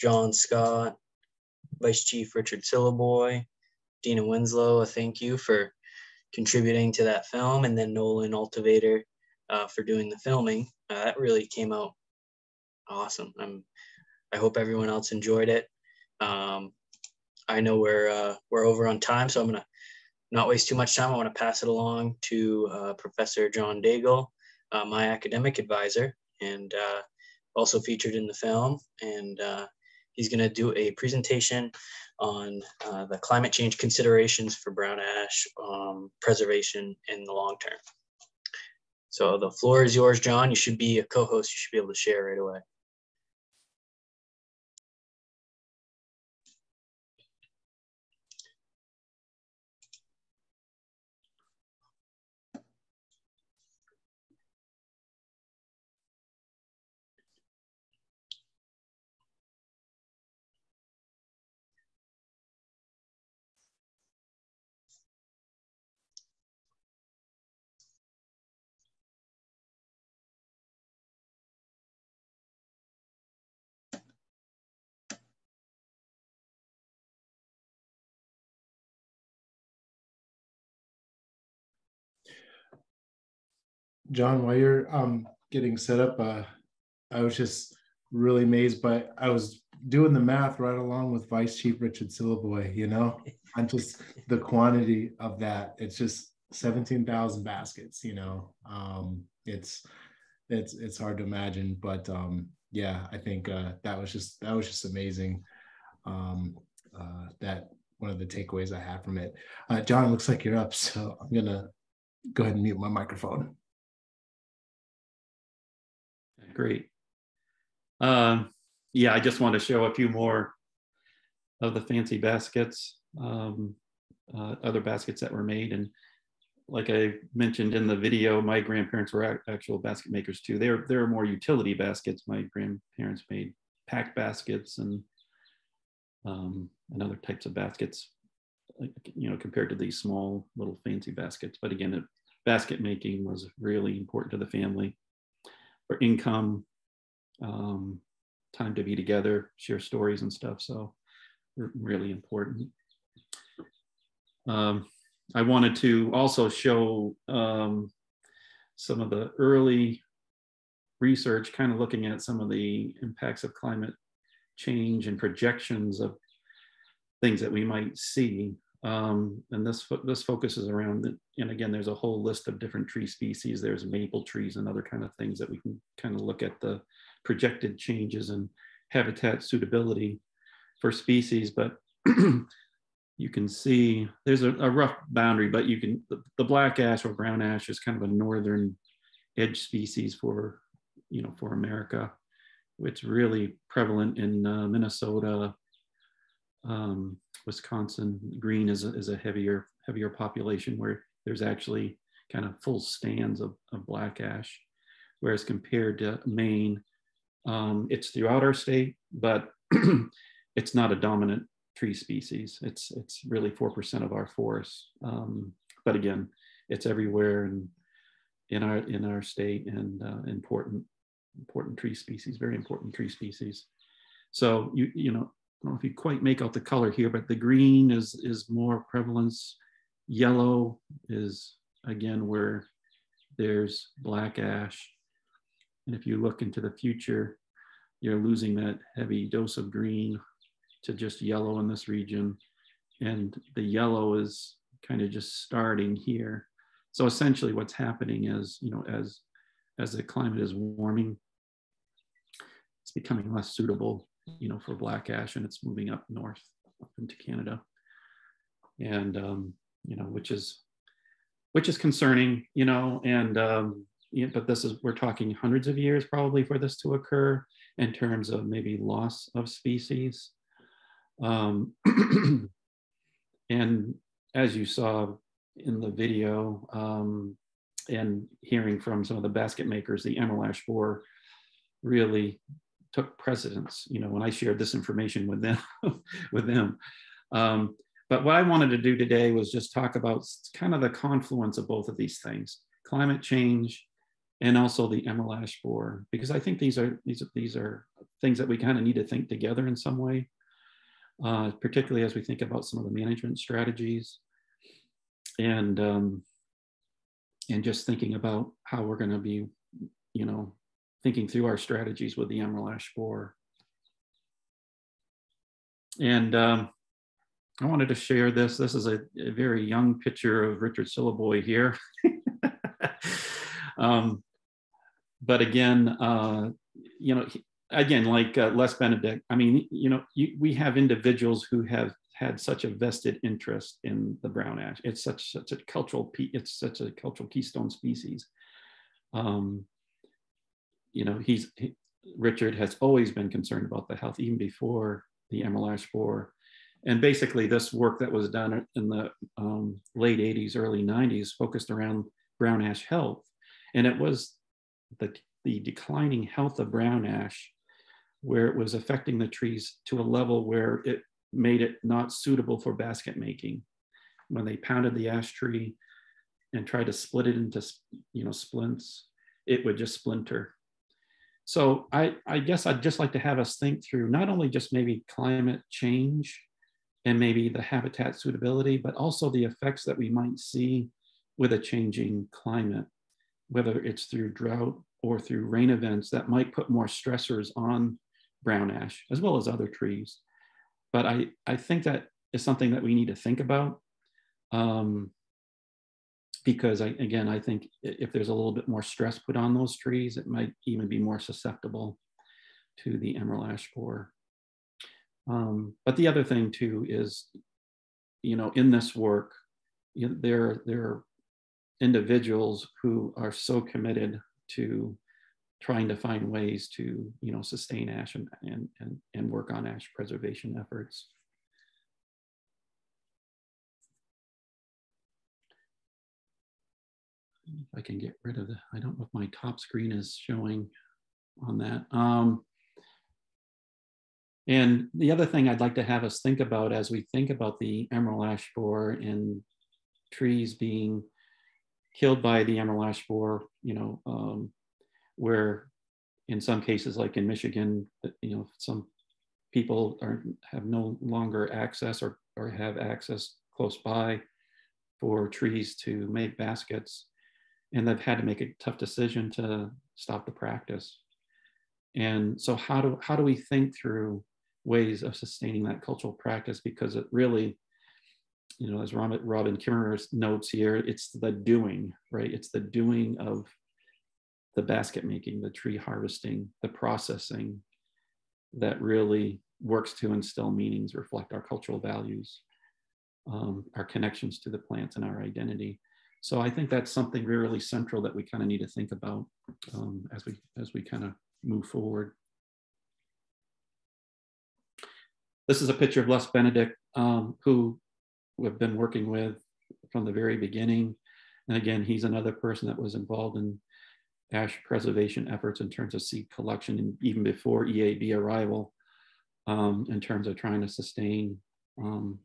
John Scott, Vice Chief Richard Silliboy, Dina Winslow, a thank you for contributing to that film, and then Nolan Altivator uh, for doing the filming. Uh, that really came out awesome. I'm, I hope everyone else enjoyed it. Um, I know we're uh, we're over on time, so I'm gonna not waste too much time, I want to pass it along to uh, Professor John Daigle, uh, my academic advisor, and uh, also featured in the film. And uh, he's going to do a presentation on uh, the climate change considerations for brown ash um, preservation in the long term. So the floor is yours, John. You should be a co-host. You should be able to share right away. John, while you're um, getting set up, uh, I was just really amazed by I was doing the math right along with Vice Chief Richard Silliboy, you know, on just the quantity of that. It's just 17,000 baskets, you know. Um, it's it's it's hard to imagine, but um, yeah, I think uh, that was just that was just amazing. Um, uh, that one of the takeaways I had from it. Uh, John, it looks like you're up, so I'm gonna go ahead and mute my microphone. Great. Um, yeah, I just want to show a few more of the fancy baskets, um, uh, other baskets that were made. And like I mentioned in the video, my grandparents were actual basket makers too. They're they're more utility baskets. My grandparents made pack baskets and um, and other types of baskets, you know, compared to these small little fancy baskets. But again, it, basket making was really important to the family income, um, time to be together, share stories and stuff. So really important. Um, I wanted to also show um, some of the early research, kind of looking at some of the impacts of climate change and projections of things that we might see. Um, and this this focuses around, and again, there's a whole list of different tree species. There's maple trees and other kind of things that we can kind of look at the projected changes in habitat suitability for species. But *clears throat* you can see there's a, a, rough boundary, but you can, the, the, black ash or brown ash is kind of a northern edge species for, you know, for America. It's really prevalent in uh, Minnesota, um, Wisconsin. Green is a, is a heavier, heavier population where there's actually kind of full stands of, of black ash. Whereas compared to Maine, um, it's throughout our state, but *clears throat* it's not a dominant tree species. It's it's really four percent of our forests. Um, but again, it's everywhere in in our in our state and uh, important important tree species, very important tree species. So you you know don't know if you quite make out the color here, but the green is is more prevalence. Yellow is again where there's black ash. And if you look into the future, you're losing that heavy dose of green to just yellow in this region. And the yellow is kind of just starting here. So essentially what's happening is, you know, as, as the climate is warming, it's becoming less suitable, you know, for black ash and it's moving up north up into Canada. And, um, you know, which is, which is concerning, you know, and, um, yeah, but this is, we're talking hundreds of years probably for this to occur in terms of maybe loss of species. Um, *clears throat* and as you saw in the video um, and hearing from some of the basket makers, the emerald ash borer really took precedence. You know, when I shared this information with them, *laughs* with them. Um, but what I wanted to do today was just talk about kind of the confluence of both of these things: climate change and also the emerald ash borer, because I think these are these are, these are things that we kind of need to think together in some way uh, particularly as we think about some of the management strategies and um, and just thinking about how we're going to be, you know, thinking through our strategies with the emerald ash borer. And um, I wanted to share this. This is a, a very young picture of Richard Silliboy here. *laughs* um, but again, uh, you know, again, like uh, Les Benedict, I mean, you know, you, we have individuals who have had such a vested interest in the brown ash. It's such such a cultural it's such a cultural keystone species. Um, you know, he's he, Richard has always been concerned about the health, even before the ash borer. And basically, this work that was done in the um, late 80s, early 90s focused around brown ash health. And it was the, the declining health of brown ash where it was affecting the trees to a level where it made it not suitable for basket making. When they pounded the ash tree and tried to split it into you know splints, it would just splinter. So I, I guess I'd just like to have us think through not only just maybe climate change and maybe the habitat suitability, but also the effects that we might see with a changing climate, whether it's through drought or through rain events that might put more stressors on brown ash, as well as other trees. But I, I think that is something that we need to think about. Um, because I, again, I think if there's a little bit more stress put on those trees, it might even be more susceptible to the emerald ash borer. Um, but the other thing too is, you know, in this work, you know, there, there are individuals who are so committed to trying to find ways to you know sustain ash and, and, and, and work on ash preservation efforts. If I can get rid of the, I don't know if my top screen is showing on that. Um, and the other thing I'd like to have us think about as we think about the emerald ash borer and trees being killed by the emerald ash borer, you know, um, where in some cases, like in Michigan, you know, some people are have no longer access or, or have access close by for trees to make baskets. And they've had to make a tough decision to stop the practice. And so how do, how do we think through ways of sustaining that cultural practice? Because it really, you know, as Robin, Robin Kimmerer notes here, it's the doing, right? It's the doing of the basket making, the tree harvesting, the processing that really works to instill meanings, reflect our cultural values, um, our connections to the plants and our identity. So I think that's something really central that we kind of need to think about um, as we as we kind of move forward. This is a picture of Les Benedict, um, who we've been working with from the very beginning. And again, he's another person that was involved in ash preservation efforts in terms of seed collection even before EAB arrival um, in terms of trying to sustain um,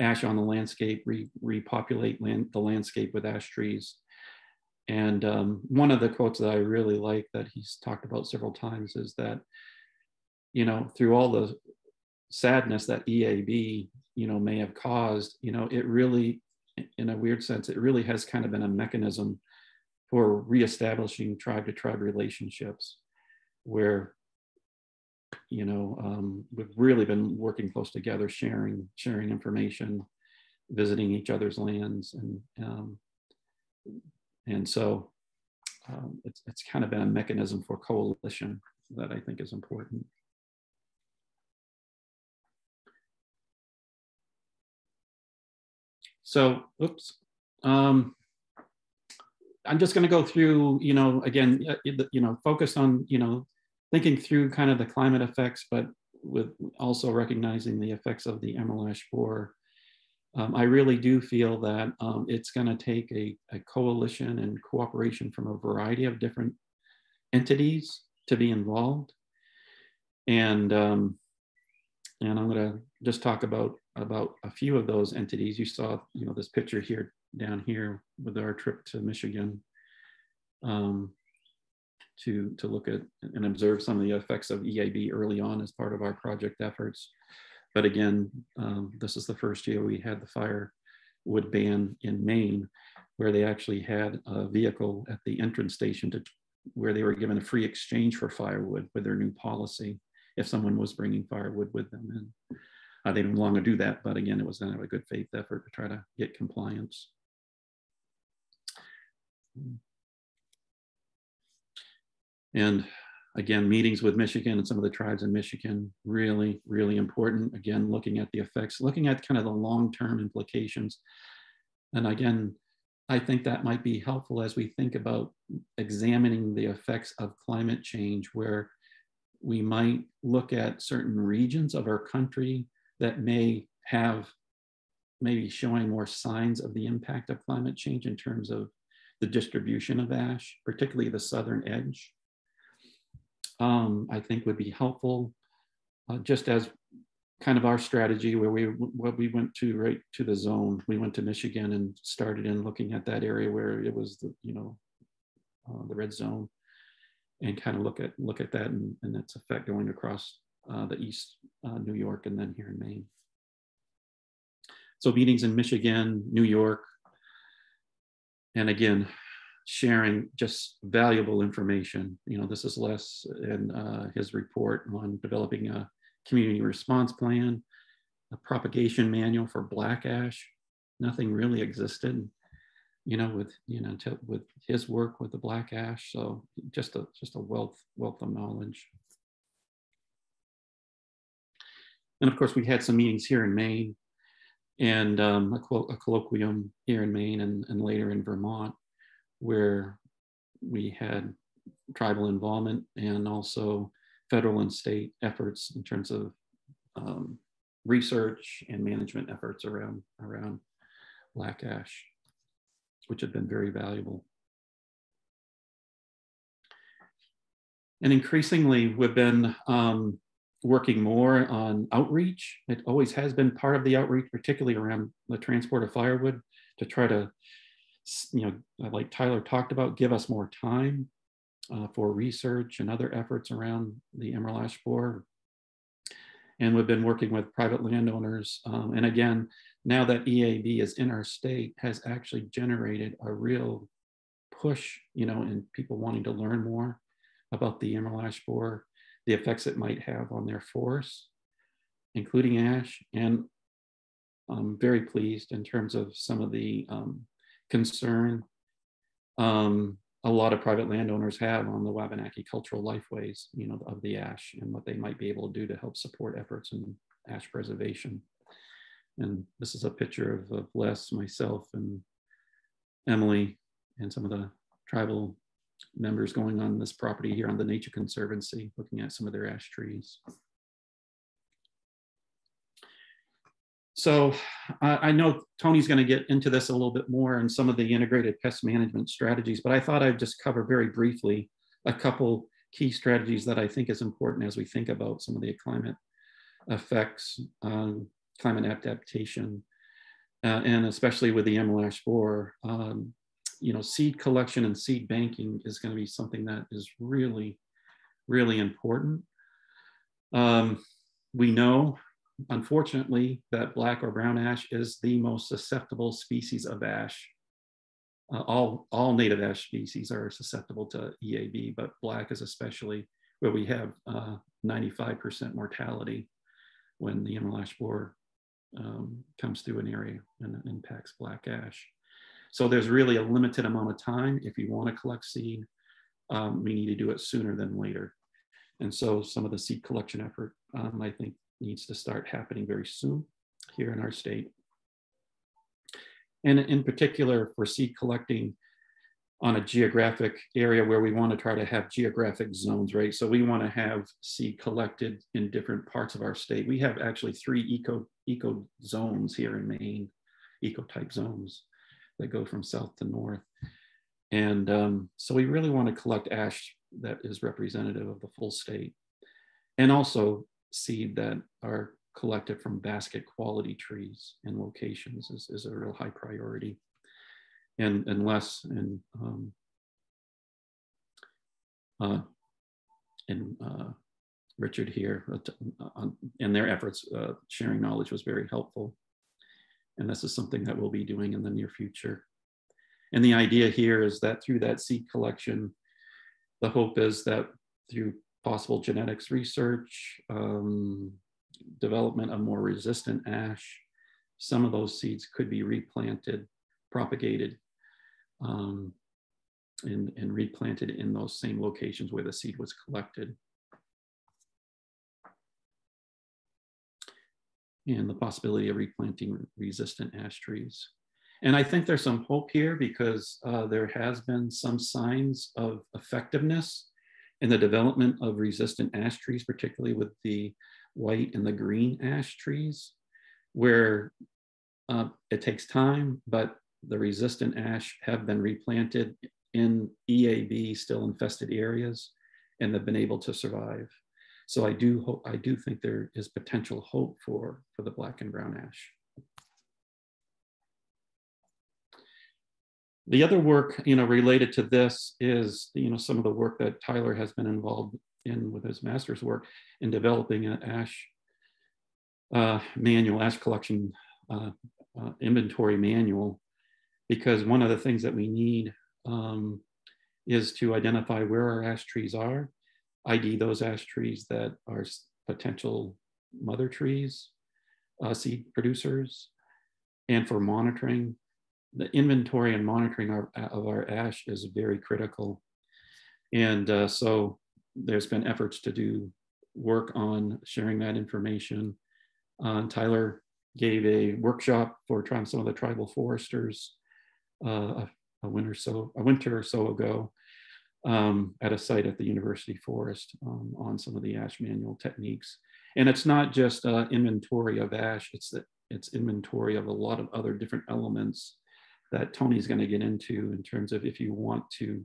ash on the landscape, re repopulate land, the landscape with ash trees. And um, one of the quotes that I really like that he's talked about several times is that, you know, through all the sadness that EAB, you know, may have caused, you know, it really, in a weird sense, it really has kind of been a mechanism for reestablishing tribe to tribe relationships where you know um, we've really been working close together sharing sharing information visiting each other's lands and um, and so um, it's, it's kind of been a mechanism for coalition that I think is important. So, oops. Um, I'm just going to go through, you know, again, you know, focus on, you know, thinking through kind of the climate effects, but with also recognizing the effects of the ash borer. Um, I really do feel that um, it's going to take a, a, coalition and cooperation from a variety of different entities to be involved. And um, and I'm going to just talk about about a few of those entities. You saw, you know, this picture here down here with our trip to Michigan um, to, to look at and observe some of the effects of EAB early on as part of our project efforts. But again, um, this is the first year we had the firewood ban in Maine, where they actually had a vehicle at the entrance station to where they were given a free exchange for firewood with their new policy if someone was bringing firewood with them. And uh, they no longer do that, but again, it was kind of a good faith effort to try to get compliance. And again, meetings with Michigan and some of the tribes in Michigan, really, really important. Again, looking at the effects, looking at kind of the long-term implications. And again, I think that might be helpful as we think about examining the effects of climate change, where we might look at certain regions of our country that may have maybe showing more signs of the impact of climate change in terms of the distribution of ash, particularly the southern edge, um, I think would be helpful, uh, just as kind of our strategy where we what we went to right to the zone. We went to Michigan and started in looking at that area where it was the you know uh, the red zone, and kind of look at look at that and, and its effect going across uh, the east uh, New York and then here in Maine. So meetings in Michigan, New York, and again, sharing just valuable information. You know, this is Les and uh, his report on developing a community response plan, a propagation manual for black ash. Nothing really existed, you know, with you know with his work with the black ash. So just a just a wealth wealth of knowledge. And of course, we had some meetings here in Maine and um, a, a, colloquium here in Maine and, and later in Vermont, where we had tribal involvement and also federal and state efforts in terms of um, research and management efforts around, around black ash, which have been very valuable. And increasingly, we've been um, working more on outreach. It always has been part of the outreach, particularly around the transport of firewood, to try to you know, like Tyler talked about, give us more time uh, for research and other efforts around the emerald ash borer. And we've been working with private landowners. Um, and again, now that EAB is in our state, has actually generated a real push, you know, in people wanting to learn more about the emerald ash borer, the effects it might have on their forests, including ash. And I'm very pleased in terms of some of the um, concern um, a lot of private landowners have on the Wabanaki cultural lifeways, you know, of the ash and what they might be able to do to help support efforts in ash preservation. And this is a picture of, of Les, myself, and Emily, and some of the tribal members going on this property here on the Nature Conservancy, looking at some of their ash trees. So I, I know Tony's going to get into this a little bit more and some of the integrated pest management strategies, but I thought I'd just cover very briefly a couple key strategies that I think is important as we think about some of the climate effects, um, climate adaptation, uh, and especially with the emerald ash borer. Um, you know, seed collection and seed banking is going to be something that is really, really important. Um, we know, unfortunately, that black or brown ash is the most susceptible species of ash. Uh, all, all native ash species are susceptible to EAB, but black is especially where we have 95% uh, mortality when the emerald ash borer um, comes through an area and impacts black ash. So there's really a limited amount of time. If you want to collect seed, um, we need to do it sooner than later. And so some of the seed collection effort, um, I think, needs to start happening very soon here in our state. And in particular for seed collecting on a geographic area where we want to try to have geographic zones, right? So we want to have seed collected in different parts of our state. We have actually three eco, eco zones here in Maine, eco type zones that go from south to north. And um, so we really want to collect ash that is representative of the full state and also seed that are collected from basket quality trees and locations is, is a real high priority. And, unless and, um, uh, and uh, Richard here uh, and their efforts, uh, sharing knowledge was very helpful. And this is something that we'll be doing in the near future. And the idea here is that through that seed collection, the hope is that through possible genetics research, um, development of more resistant ash, some of those seeds could be replanted, propagated, um, and, and replanted in those same locations where the seed was collected. and the possibility of replanting resistant ash trees. And I think there's some hope here because uh, there has been some signs of effectiveness in the development of resistant ash trees, particularly with the white and the green ash trees, where uh, it takes time, but the resistant ash have been replanted in EAB still infested areas and they've been able to survive. So I do hope, I do think there is potential hope for, for the black and brown ash. The other work, you know, related to this is, you know, some of the work that Tyler has been involved in with his master's work in developing an ash uh, manual, ash collection uh, uh, inventory manual, because one of the things that we need um, is to identify where our ash trees are ID those ash trees that are potential mother trees, uh, seed producers, and for monitoring. The inventory and monitoring our, of our ash is very critical. And uh, so there's been efforts to do work on sharing that information. Uh, Tyler gave a workshop for some of the tribal foresters uh, a, a winter so a winter or so ago um, at a site at the University Forest um, on some of the ash manual techniques. And it's not just uh, inventory of ash, it's, the, it's inventory of a lot of other different elements that Tony's gonna get into in terms of if you want to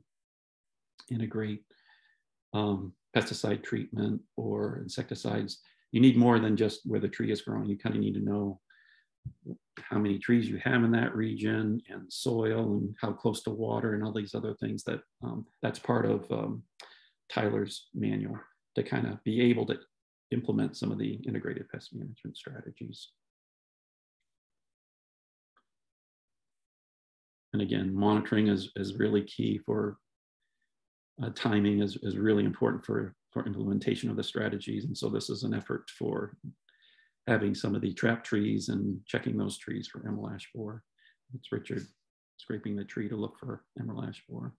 integrate um, pesticide treatment or insecticides, you need more than just where the tree is growing. You kind of need to know how many trees you have in that region and soil and how close to water and all these other things that um, that's part of um, Tyler's manual to kind of be able to implement some of the integrated pest management strategies. And again, monitoring is, is really key for uh, timing is, is really important for, for implementation of the strategies. And so this is an effort for having some of the trap trees and checking those trees for emerald ash borer. It's Richard scraping the tree to look for emerald ash borer.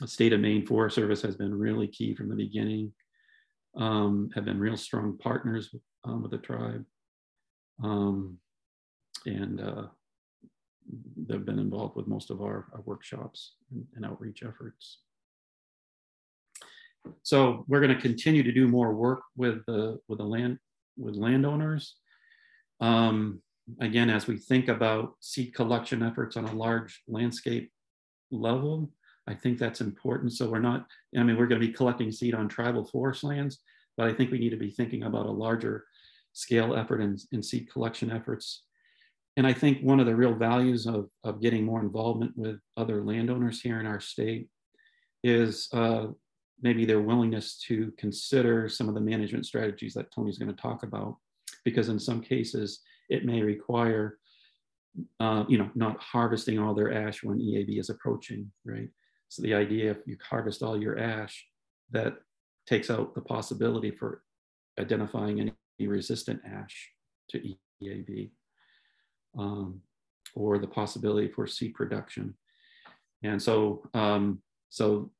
The state of Maine Forest Service has been really key from the beginning, um, have been real strong partners with, um, with the tribe. Um, and uh, they've been involved with most of our, our workshops and, and, outreach efforts. So we're going to continue to do more work with the with the land with landowners. Um, again, as we think about seed collection efforts on a large landscape level, I think that's important. So we're not, I mean, we're going to be collecting seed on tribal forest lands, but I think we need to be thinking about a larger scale effort in, in seed collection efforts and I think one of the real values of, of getting more involvement with other landowners here in our state is uh, maybe their willingness to consider some of the management strategies that Tony's going to talk about, because in some cases it may require, uh, you know, not harvesting all their ash when EAB is approaching, right? So the idea if you harvest all your ash, that takes out the possibility for identifying any resistant ash to EAB um, or the possibility for seed production. And so, um, so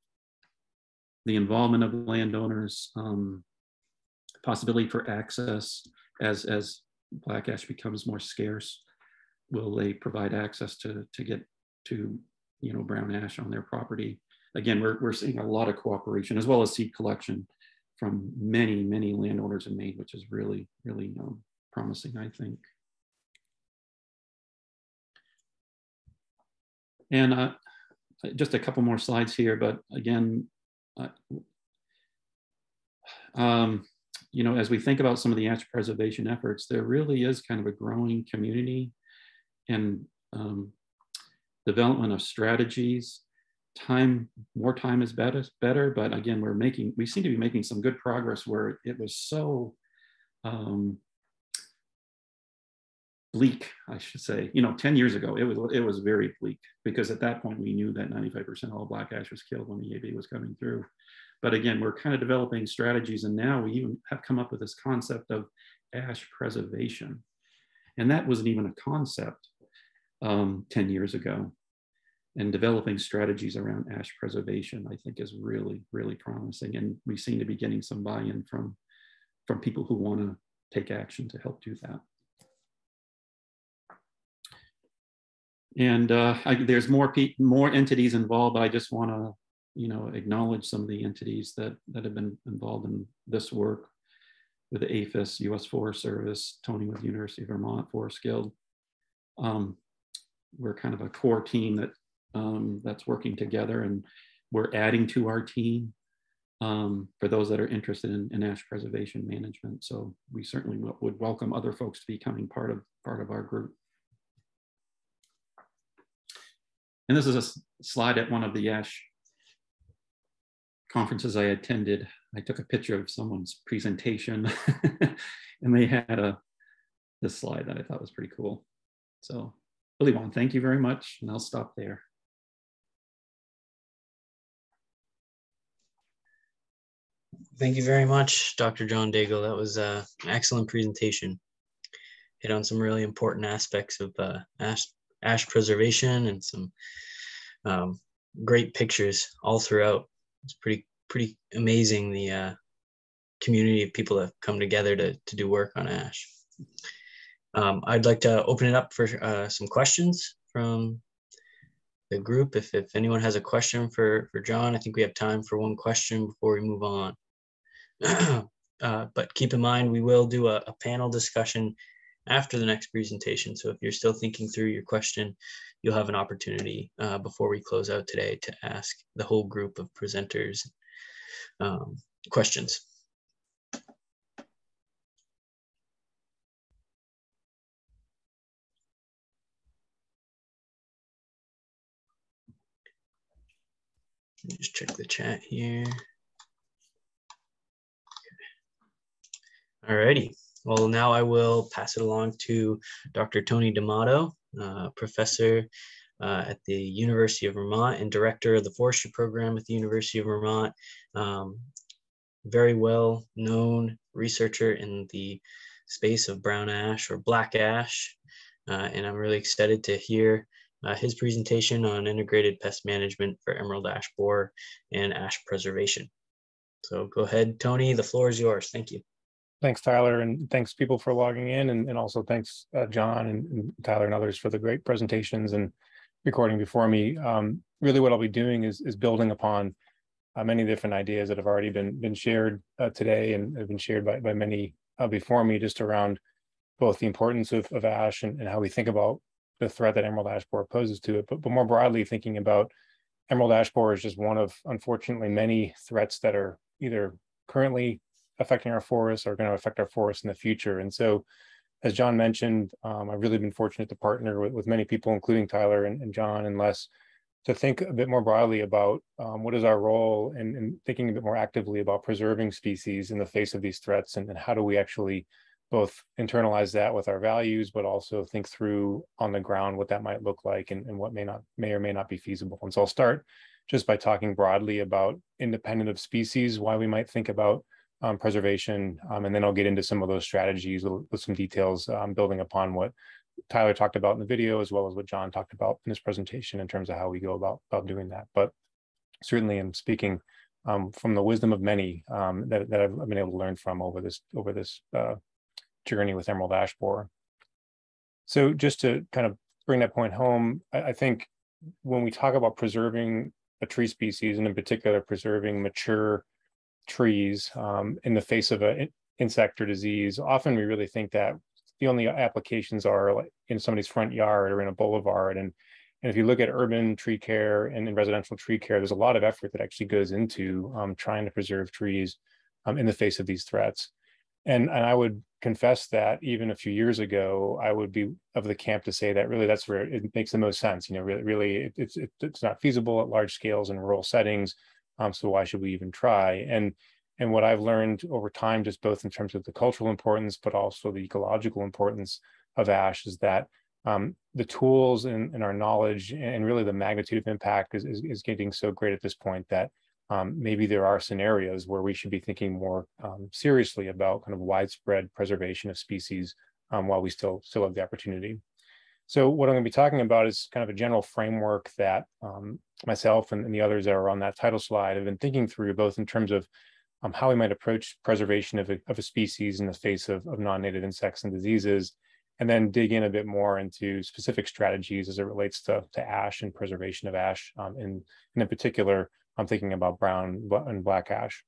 the involvement of landowners, um, possibility for access as, as black ash becomes more scarce, will they provide access to, to get to, you know, brown ash on their property? Again, we're, we're seeing a lot of cooperation as well as seed collection from many, many landowners in Maine, which is really, really um, promising, I think. And uh, just a couple more slides here, but again, uh, um, you know, as we think about some of the ash preservation efforts, there really is kind of a growing community and um, development of strategies. Time, more time is better, better, but again, we're making, we seem to be making some good progress where it was so um, bleak, I should say. You know, 10 years ago, it was it was very bleak because at that point we knew that 95% of all black ash was killed when the EAB was coming through. But again, we're kind of developing strategies, and now we even have come up with this concept of ash preservation, and that wasn't even a concept um, 10 years ago. And developing strategies around ash preservation, I think, is really, really promising, and we seem to be getting some buy-in from from people who want to take action to help do that. And uh, I, there's more more entities involved. I just want to, you know, acknowledge some of the entities that that have been involved in this work with the APHIS, U.S. Forest Service, Tony with University of Vermont Forest Guild. Um, we're kind of a core team that um, that's working together, and we're adding to our team um, for those that are interested in, in, ash preservation management. So we certainly would welcome other folks to becoming part of part of our group. And this is a slide at one of the ASH conferences I attended. I took a picture of someone's presentation *laughs* and they had a this slide that I thought was pretty cool. So Woliwon, thank you very much. And I'll stop there. Thank you very much, Dr. John Daigle. That was uh, an excellent presentation. Hit on some really important aspects of uh, ash preservation and some um, great pictures all throughout. It's pretty pretty amazing the uh, community of people that come together to, to do work on ash. Um, I'd like to open it up for uh, some questions from the group. If, if anyone has a question for, for John, I think we have time for one question before we move on. *clears throat* uh, but keep in mind, we will do a, a panel discussion after the next presentation. So if you're still thinking through your question, you'll have an opportunity uh, before we close out today to ask the whole group of presenters um, questions. Just check the chat here. All righty. Well, now I will pass it along to Dr. Tony D'Amato, uh, professor uh, at the University of Vermont and director of the forestry program at the University of Vermont. Um, very well known researcher in the space of brown ash or black ash. Uh, and I'm really excited to hear uh, his presentation on integrated pest management for emerald ash borer and ash preservation. So go ahead, Tony, the floor is yours. Thank you. Thanks, Tyler, and thanks people for logging in, and, and also thanks uh, John and, and, Tyler and others for the great presentations and recording before me. Um, really, what I'll be doing is is building upon uh, many different ideas that have already been been shared uh, today and have been shared by by many uh, before me, just around both the importance of, of ash and, and how we think about the threat that emerald ash borer poses to it, but, but more broadly thinking about emerald ash borer is just one of, unfortunately, many threats that are either currently affecting our forests are going to affect our forests in the future. And so, as John mentioned, um, I've really been fortunate to partner with, with many people, including Tyler and, and, John and Les, to think a bit more broadly about um, what is our role and, thinking a bit more actively about preserving species in the face of these threats and, and how do we actually both internalize that with our values, but also think through on the ground what that might look like and, and what may not may or may not be feasible. And so I'll start just by talking broadly about independent of species, why we might think about um, preservation, um, and then I'll get into some of those strategies with, some details, um, building upon what Tyler talked about in the video, as well as what John talked about in his presentation in terms of how we go about, about doing that. But certainly I'm speaking um, from the wisdom of many um, that, that I've been able to learn from over this over this uh, journey with Emerald Ash Borer. So just to kind of bring that point home, I, I think when we talk about preserving a tree species, and in particular preserving mature trees um, in the face of an insect or disease, often we really think that the only applications are in somebody's front yard or in a boulevard. And, and if you look at urban tree care and residential tree care, there's a lot of effort that actually goes into um, trying to preserve trees um, in the face of these threats. And, and I would confess that even a few years ago, I would be of the camp to say that really that's where it makes the most sense. You know, really, really it, it's it, it's not feasible at large scales in rural settings. Um, so why should we even try? And and what I've learned over time, just both in terms of the cultural importance, but also the ecological importance of ash, is that um, the tools and, and, our knowledge and really the magnitude of impact is, is, is getting so great at this point that um, maybe there are scenarios where we should be thinking more um, seriously about kind of widespread preservation of species um, while we still still have the opportunity. So what I'm going to be talking about is kind of a general framework that um, myself and, and, the others that are on that title slide have been thinking through, both in terms of um, how we might approach preservation of a, of a species in the face of, of non-native insects and diseases, and then dig in a bit more into specific strategies as it relates to, to ash and preservation of ash, um, and, and in particular, I'm thinking about brown and black ash.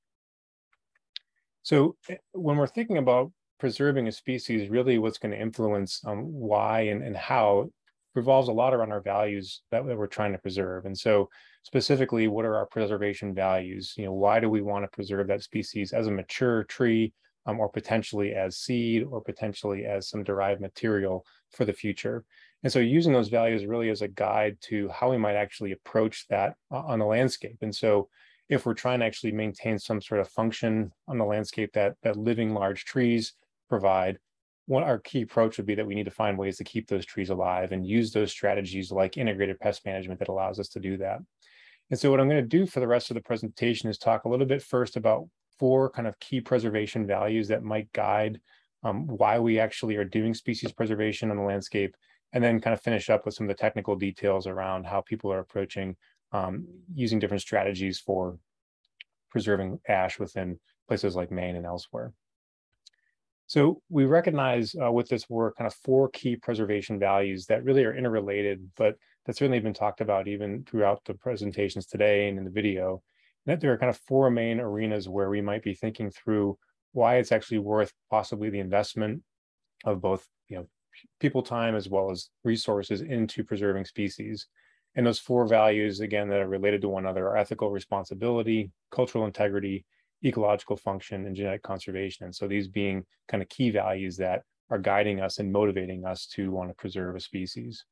So eh, when we're thinking about preserving a species, really what's going to influence um, why and, and how revolves a lot around our values that, we're trying to preserve. And so specifically, what are our preservation values? You know, why do we want to preserve that species as a mature tree um, or potentially as seed or potentially as some derived material for the future? And so using those values really as a guide to how we might actually approach that on the landscape. And so if we're trying to actually maintain some sort of function on the landscape that, that living large trees provide, one our key approach would be that we need to find ways to keep those trees alive and use those strategies like integrated pest management that allows us to do that. And so what I'm going to do for the rest of the presentation is talk a little bit first about four kind of key preservation values that might guide um, why we actually are doing species preservation on the landscape and then kind of finish up with some of the technical details around how people are approaching um, using different strategies for preserving ash within places like Maine and elsewhere. So we recognize uh, with this work kind of four key preservation values that really are interrelated, but that's certainly been talked about even throughout the presentations today and in the video. And that there are kind of four main arenas where we might be thinking through why it's actually worth possibly the investment of both you know people time as well as resources into preserving species. And those four values, again, that are related to one another are ethical responsibility, cultural integrity, ecological function, and genetic conservation. And so these being kind of key values that are guiding us and motivating us to want to preserve a species.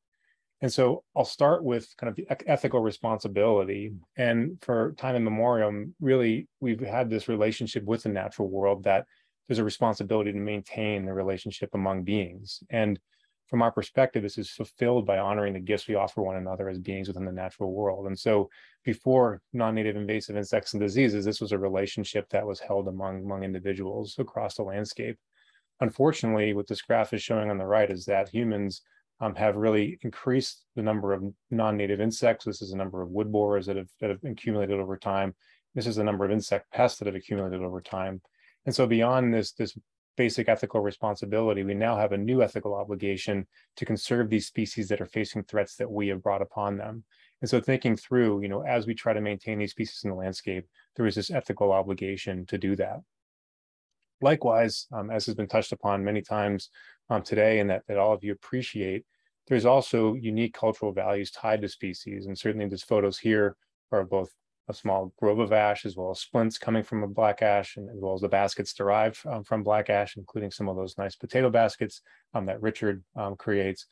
And so I'll start with kind of the ethical responsibility. And for time immemorial, really, we've had this relationship with the natural world that there's a responsibility to maintain the relationship among beings. And from our perspective, this is fulfilled by honoring the gifts we offer one another as beings within the natural world. And so before non-native invasive insects and diseases, this was a relationship that was held among, among individuals across the landscape. Unfortunately, what this graph is showing on the right is that humans um, have really increased the number of non-native insects. This is the number of wood borers that have, that have accumulated over time. This is the number of insect pests that have accumulated over time. And so beyond this, this basic ethical responsibility, we now have a new ethical obligation to conserve these species that are facing threats that we have brought upon them. And so thinking through, you know, as we try to maintain these species in the landscape, there is this ethical obligation to do that. Likewise, um, as has been touched upon many times um, today and that, that all of you appreciate, there's also unique cultural values tied to species. And certainly these photos here are both a small grove of ash as well as splints coming from a black ash and as well as the baskets derived um, from black ash, including some of those nice potato baskets um, that Richard um, creates.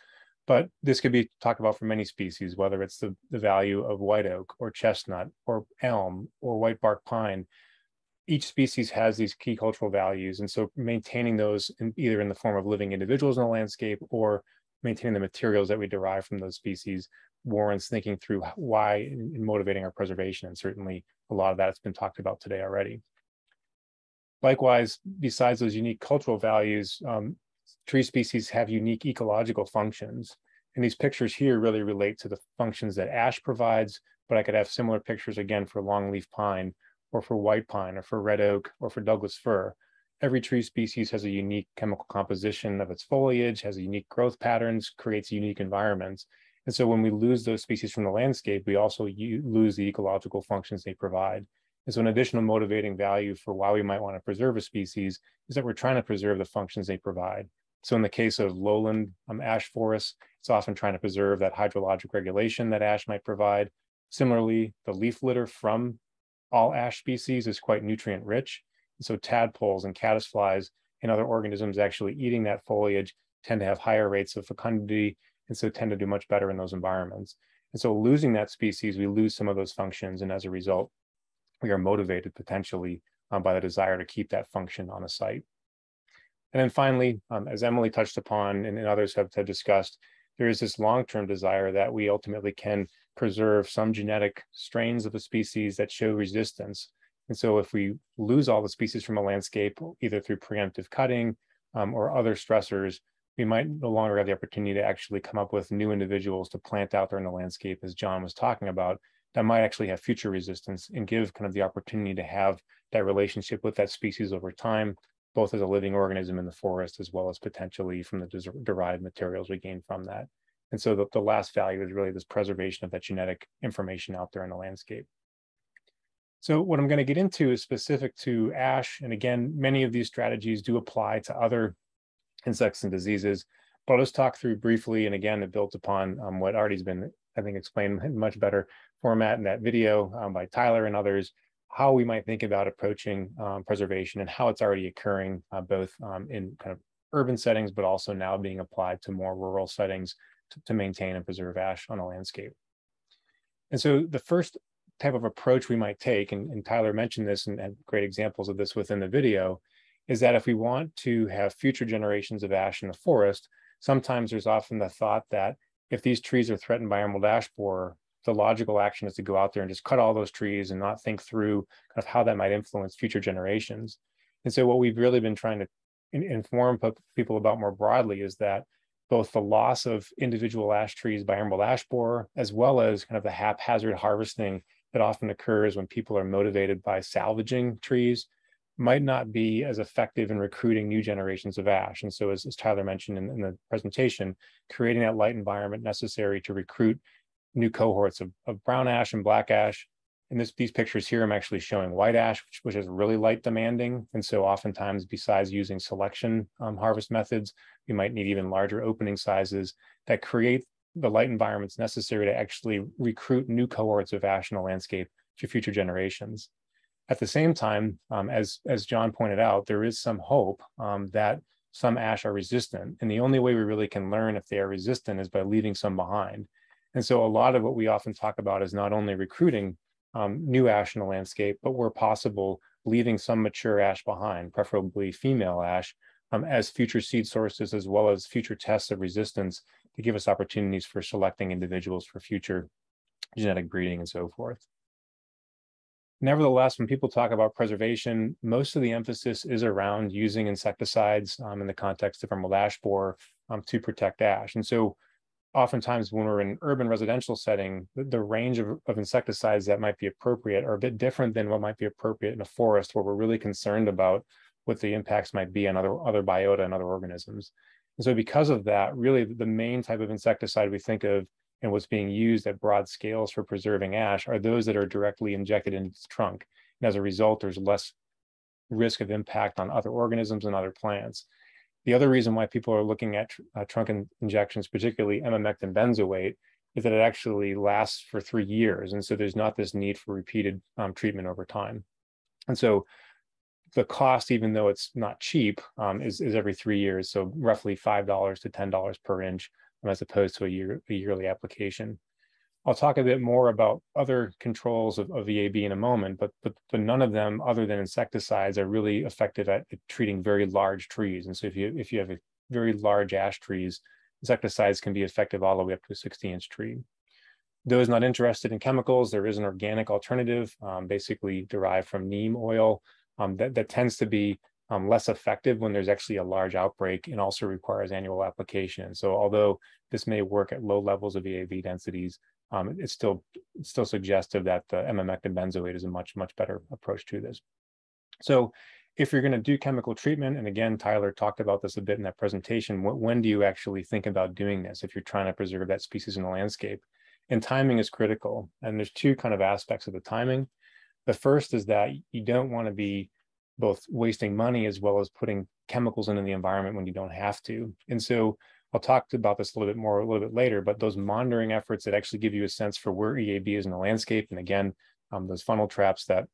But this could be talked about for many species, whether it's the, the value of white oak or chestnut or elm or white bark pine. Each species has these key cultural values. And so maintaining those in, either in the form of living individuals in the landscape or maintaining the materials that we derive from those species warrants thinking through why in, motivating our preservation. And certainly a lot of that has been talked about today already. Likewise, besides those unique cultural values, um, tree species have unique ecological functions. And these pictures here really relate to the functions that ash provides, but I could have similar pictures again for longleaf pine or for white pine or for red oak or for Douglas fir every tree species has a unique chemical composition of its foliage, has unique growth patterns, creates unique environments. And so when we lose those species from the landscape, we also lose the ecological functions they provide. And so an additional motivating value for why we might want to preserve a species is that we're trying to preserve the functions they provide. So in the case of lowland um, ash forests, it's often trying to preserve that hydrologic regulation that ash might provide. Similarly, the leaf litter from all ash species is quite nutrient rich. So tadpoles and caddisflies and other organisms actually eating that foliage tend to have higher rates of fecundity and so tend to do much better in those environments. And so losing that species, we lose some of those functions. And as a result, we are motivated potentially um, by the desire to keep that function on a site. And then finally, um, as Emily touched upon and, and others have, have discussed, there is this long-term desire that we ultimately can preserve some genetic strains of a species that show resistance and so if we lose all the species from a landscape, either through preemptive cutting um, or other stressors, we might no longer have the opportunity to actually come up with new individuals to plant out there in the landscape, as John was talking about, that might actually have future resistance and give kind of the opportunity to have that relationship with that species over time, both as a living organism in the forest, as well as potentially from the derived materials we gain from that. And so the, the last value is really this preservation of that genetic information out there in the landscape. So what I'm going to get into is specific to ash. And again, many of these strategies do apply to other insects and diseases, but I'll just talk through briefly. And again, it built upon um, what already has been, I think, explained in much better format in that video um, by Tyler and others, how we might think about approaching um, preservation and how it's already occurring uh, both um, in kind of urban settings, but also now being applied to more rural settings to, to maintain and preserve ash on a landscape. And so the first type of approach we might take, and, and Tyler mentioned this and had great examples of this within the video, is that if we want to have future generations of ash in the forest, sometimes there's often the thought that if these trees are threatened by emerald ash borer, the logical action is to go out there and just cut all those trees and not think through kind of how that might influence future generations. And so what we've really been trying to inform people about more broadly is that both the loss of individual ash trees by emerald ash borer, as well as kind of the haphazard harvesting that often occurs when people are motivated by salvaging trees might not be as effective in recruiting new generations of ash. And so as, as Tyler mentioned in, in, the presentation, creating that light environment necessary to recruit new cohorts of, of brown ash and black ash. In this, these pictures here, I'm actually showing white ash, which, which is really light demanding. And so oftentimes, besides using selection um, harvest methods, we might need even larger opening sizes that create the light environments necessary to actually recruit new cohorts of ash in the landscape for future generations. At the same time, um, as, as John pointed out, there is some hope um, that some ash are resistant. And the only way we really can learn if they are resistant is by leaving some behind. And so a lot of what we often talk about is not only recruiting um, new ash in the landscape, but where possible, leaving some mature ash behind, preferably female ash, um, as future seed sources, as well as future tests of resistance to give us opportunities for selecting individuals for future genetic breeding and so forth. Nevertheless, when people talk about preservation, most of the emphasis is around using insecticides um, in the context of emerald ash borer um, to protect ash. And so oftentimes when we're in an urban residential setting, the, the range of, of, insecticides that might be appropriate are a bit different than what might be appropriate in a forest where we're really concerned about what the impacts might be on other, other biota and other organisms. And so because of that, really the main type of insecticide we think of and what's being used at broad scales for preserving ash are those that are directly injected into the trunk. And as a result, there's less risk of impact on other organisms and other plants. The other reason why people are looking at uh, trunk in injections, particularly emamectin benzoate, is that it actually lasts for three years. And so there's not this need for repeated um, treatment over time. And so the cost, even though it's not cheap, um, is, is every three years. So roughly $5 to $10 per inch as opposed to a, year, a yearly application. I'll talk a bit more about other controls of, of EAB in a moment, but, but, but none of them, other than insecticides, are really effective at, at treating very large trees. And so if you if you have a very large ash trees, insecticides can be effective all the way up to a 60 inch tree. Those not interested in chemicals, there is an organic alternative, um, basically derived from neem oil, um, that, that tends to be um, less effective when there's actually a large outbreak and also requires annual application. So although this may work at low levels of EAB densities, um, it's still still suggestive that the emamectin benzoate is a much much better approach to this. So if you're going to do chemical treatment, and again, Tyler talked about this a bit in that presentation, when do you actually think about doing this if you're trying to preserve that species in the landscape? And timing is critical. And there's two kind of aspects of the timing. The first is that you don't want to be both wasting money as well as putting chemicals into the environment when you don't have to. And so I'll talk about this a little bit more a little bit later, but those monitoring efforts that actually give you a sense for where EAB is in the landscape. And again, um, those funnel traps that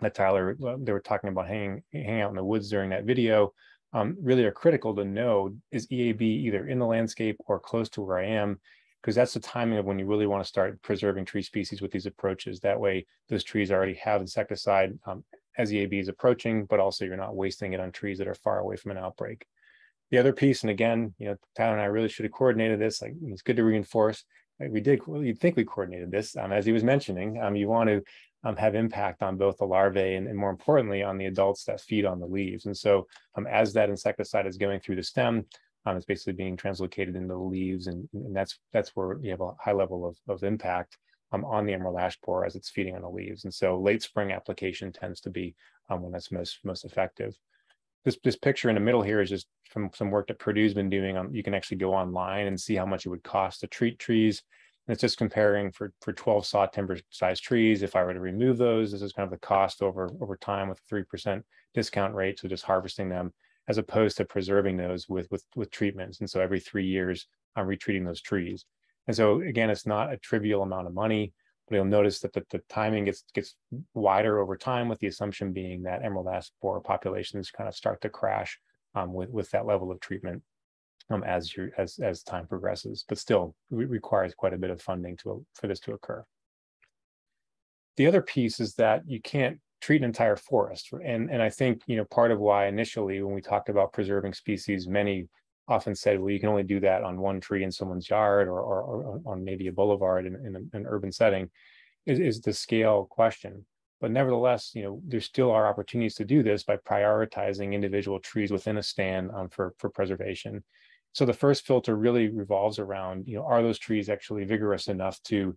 that Tyler, they were talking about hanging, hanging out in the woods during that video, um, really are critical to know, is EAB either in the landscape or close to where I am? Because that's the timing of when you really want to start preserving tree species with these approaches. That way, those trees already have insecticide um, as EAB is approaching, but also you're not wasting it on trees that are far away from an outbreak. The other piece, and again, you know, Tyler and I really should have coordinated this. Like it's good to reinforce. We did. Well, you'd think we coordinated this. Um, as he was mentioning, um, you want to um, have impact on both the larvae and, and, more importantly on the adults that feed on the leaves. And so, um, as that insecticide is going through the stem, um, it's basically being translocated into the leaves, and, and that's that's where you have a high level of, of impact um, on the emerald ash borer as it's feeding on the leaves. And so, late spring application tends to be um, when that's most most effective this this picture in the middle here is just from some work that Purdue's been doing. On you can actually go online and see how much it would cost to treat trees. And it's just comparing for for 12 saw timber size trees. If I were to remove those, this is kind of the cost over over time with a three percent discount rate. So just harvesting them as opposed to preserving those with with with treatments. And so every three years, I'm retreating those trees. And so again, it's not a trivial amount of money. But you'll notice that the, the timing gets gets wider over time, with the assumption being that emerald ash borer populations kind of start to crash um, with with that level of treatment um, as you as as time progresses. But still, it requires quite a bit of funding to for this to occur. The other piece is that you can't treat an entire forest, and and I think you know part of why initially when we talked about preserving species, many often said, well, you can only do that on one tree in someone's yard or, or, or on maybe a boulevard in, in an urban setting, is, is the scale question. But nevertheless, you know, there still are opportunities to do this by prioritizing individual trees within a stand um, for, for preservation. So the first filter really revolves around, you know, are those trees actually vigorous enough to,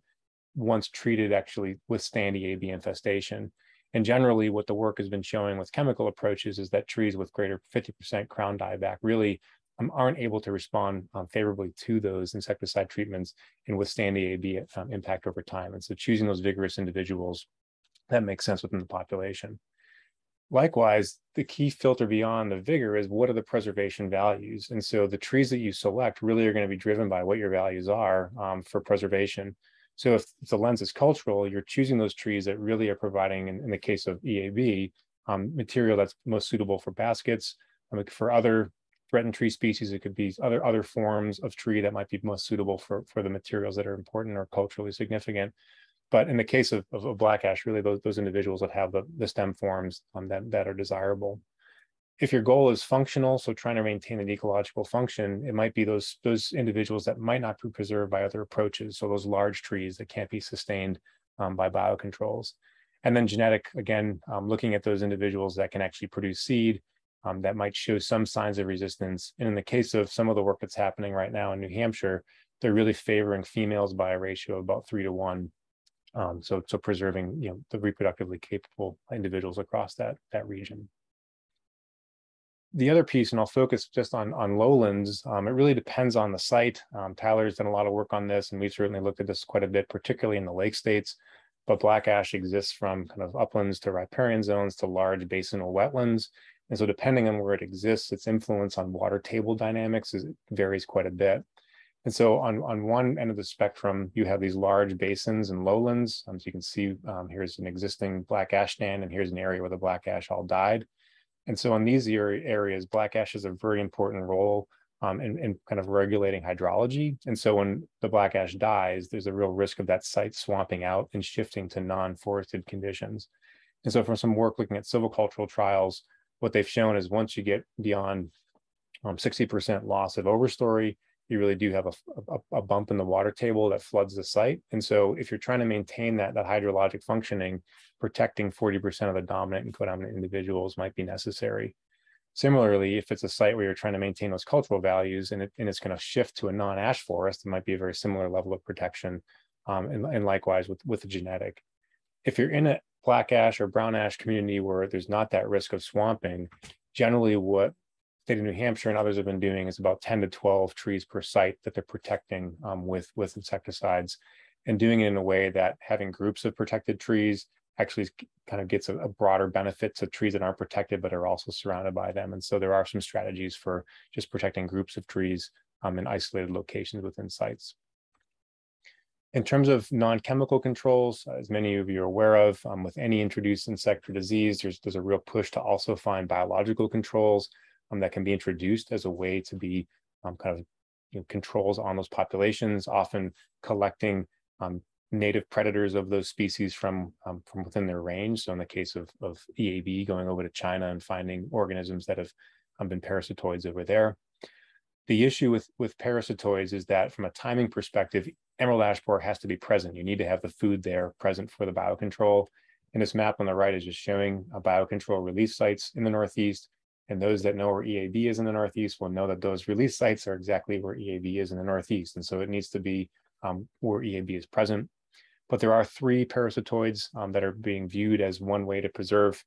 once treated, actually withstand EAB infestation? And generally, what the work has been showing with chemical approaches is that trees with greater 50% crown dieback really um, aren't able to respond um, favorably to those insecticide treatments and withstand the AB um, impact over time. And so choosing those vigorous individuals that makes sense within the population. Likewise, the key filter beyond the vigor is what are the preservation values? And so the trees that you select really are going to be driven by what your values are um, for preservation. So if, the lens is cultural, you're choosing those trees that really are providing, in, in the case of EAB, um, material that's most suitable for baskets. Um, for other threatened tree species, it could be other other forms of tree that might be most suitable for, for the materials that are important or culturally significant. But in the case of, of, of black ash, really those, those individuals that have the, the stem forms um, that, that are desirable. If your goal is functional, so trying to maintain an ecological function, it might be those, those individuals that might not be preserved by other approaches. So those large trees that can't be sustained um, by biocontrols. And then genetic, again, um, looking at those individuals that can actually produce seed um, that might show some signs of resistance. And in the case of some of the work that's happening right now in New Hampshire, they're really favoring females by a ratio of about three to one um, so, so preserving, you know, the reproductively capable individuals across that, that region. The other piece, and I'll focus just on, on lowlands, um, it really depends on the site. Um, Tyler's done a lot of work on this, and we've certainly looked at this quite a bit, particularly in the lake states. But black ash exists from kind of uplands to riparian zones to large basinal wetlands. And so depending on where it exists, its influence on water table dynamics is, varies quite a bit. And so on, on one end of the spectrum, you have these large basins and lowlands. Um, so you can see um, here's an existing black ash stand, and here's an area where the black ash all died. And so in these areas, black ash has a very important role um, in, in, kind of regulating hydrology. And so when the black ash dies, there's a real risk of that site swamping out and shifting to non-forested conditions. And so from some work looking at silvicultural trials, what they've shown is once you get beyond 60% um, loss of overstory, you really do have a, a, a, bump in the water table that floods the site. And so if you're trying to maintain that, that hydrologic functioning, protecting 40% of the dominant and codominant individuals might be necessary. Similarly, if it's a site where you're trying to maintain those cultural values and, it, and it's going to shift to a non-ash forest, it might be a very similar level of protection. Um, and, and likewise with, with the genetic. If you're in a black ash or brown ash community where there's not that risk of swamping, generally what state of New Hampshire and others have been doing is about 10 to 12 trees per site that they're protecting um, with, with insecticides and doing it in a way that having groups of protected trees actually kind of gets a, a, broader benefit to trees that aren't protected but are also surrounded by them. And so there are some strategies for just protecting groups of trees um, in isolated locations within sites. In terms of non-chemical controls, as many of you are aware of, um, with any introduced insect or disease, there's, there's a real push to also find biological controls um, that can be introduced as a way to be um, kind of you know, controls on those populations, often collecting um, native predators of those species from um, from within their range. So in the case of, of EAB, going over to China and finding organisms that have um, been parasitoids over there. The issue with, with parasitoids is that from a timing perspective, emerald ash borer has to be present. You need to have the food there present for the biocontrol. And this map on the right is just showing a biocontrol release sites in the Northeast and those that know where EAB is in the Northeast will know that those release sites are exactly where EAB is in the Northeast. And so it needs to be um, where EAB is present. But there are three parasitoids um, that are being viewed as one way to preserve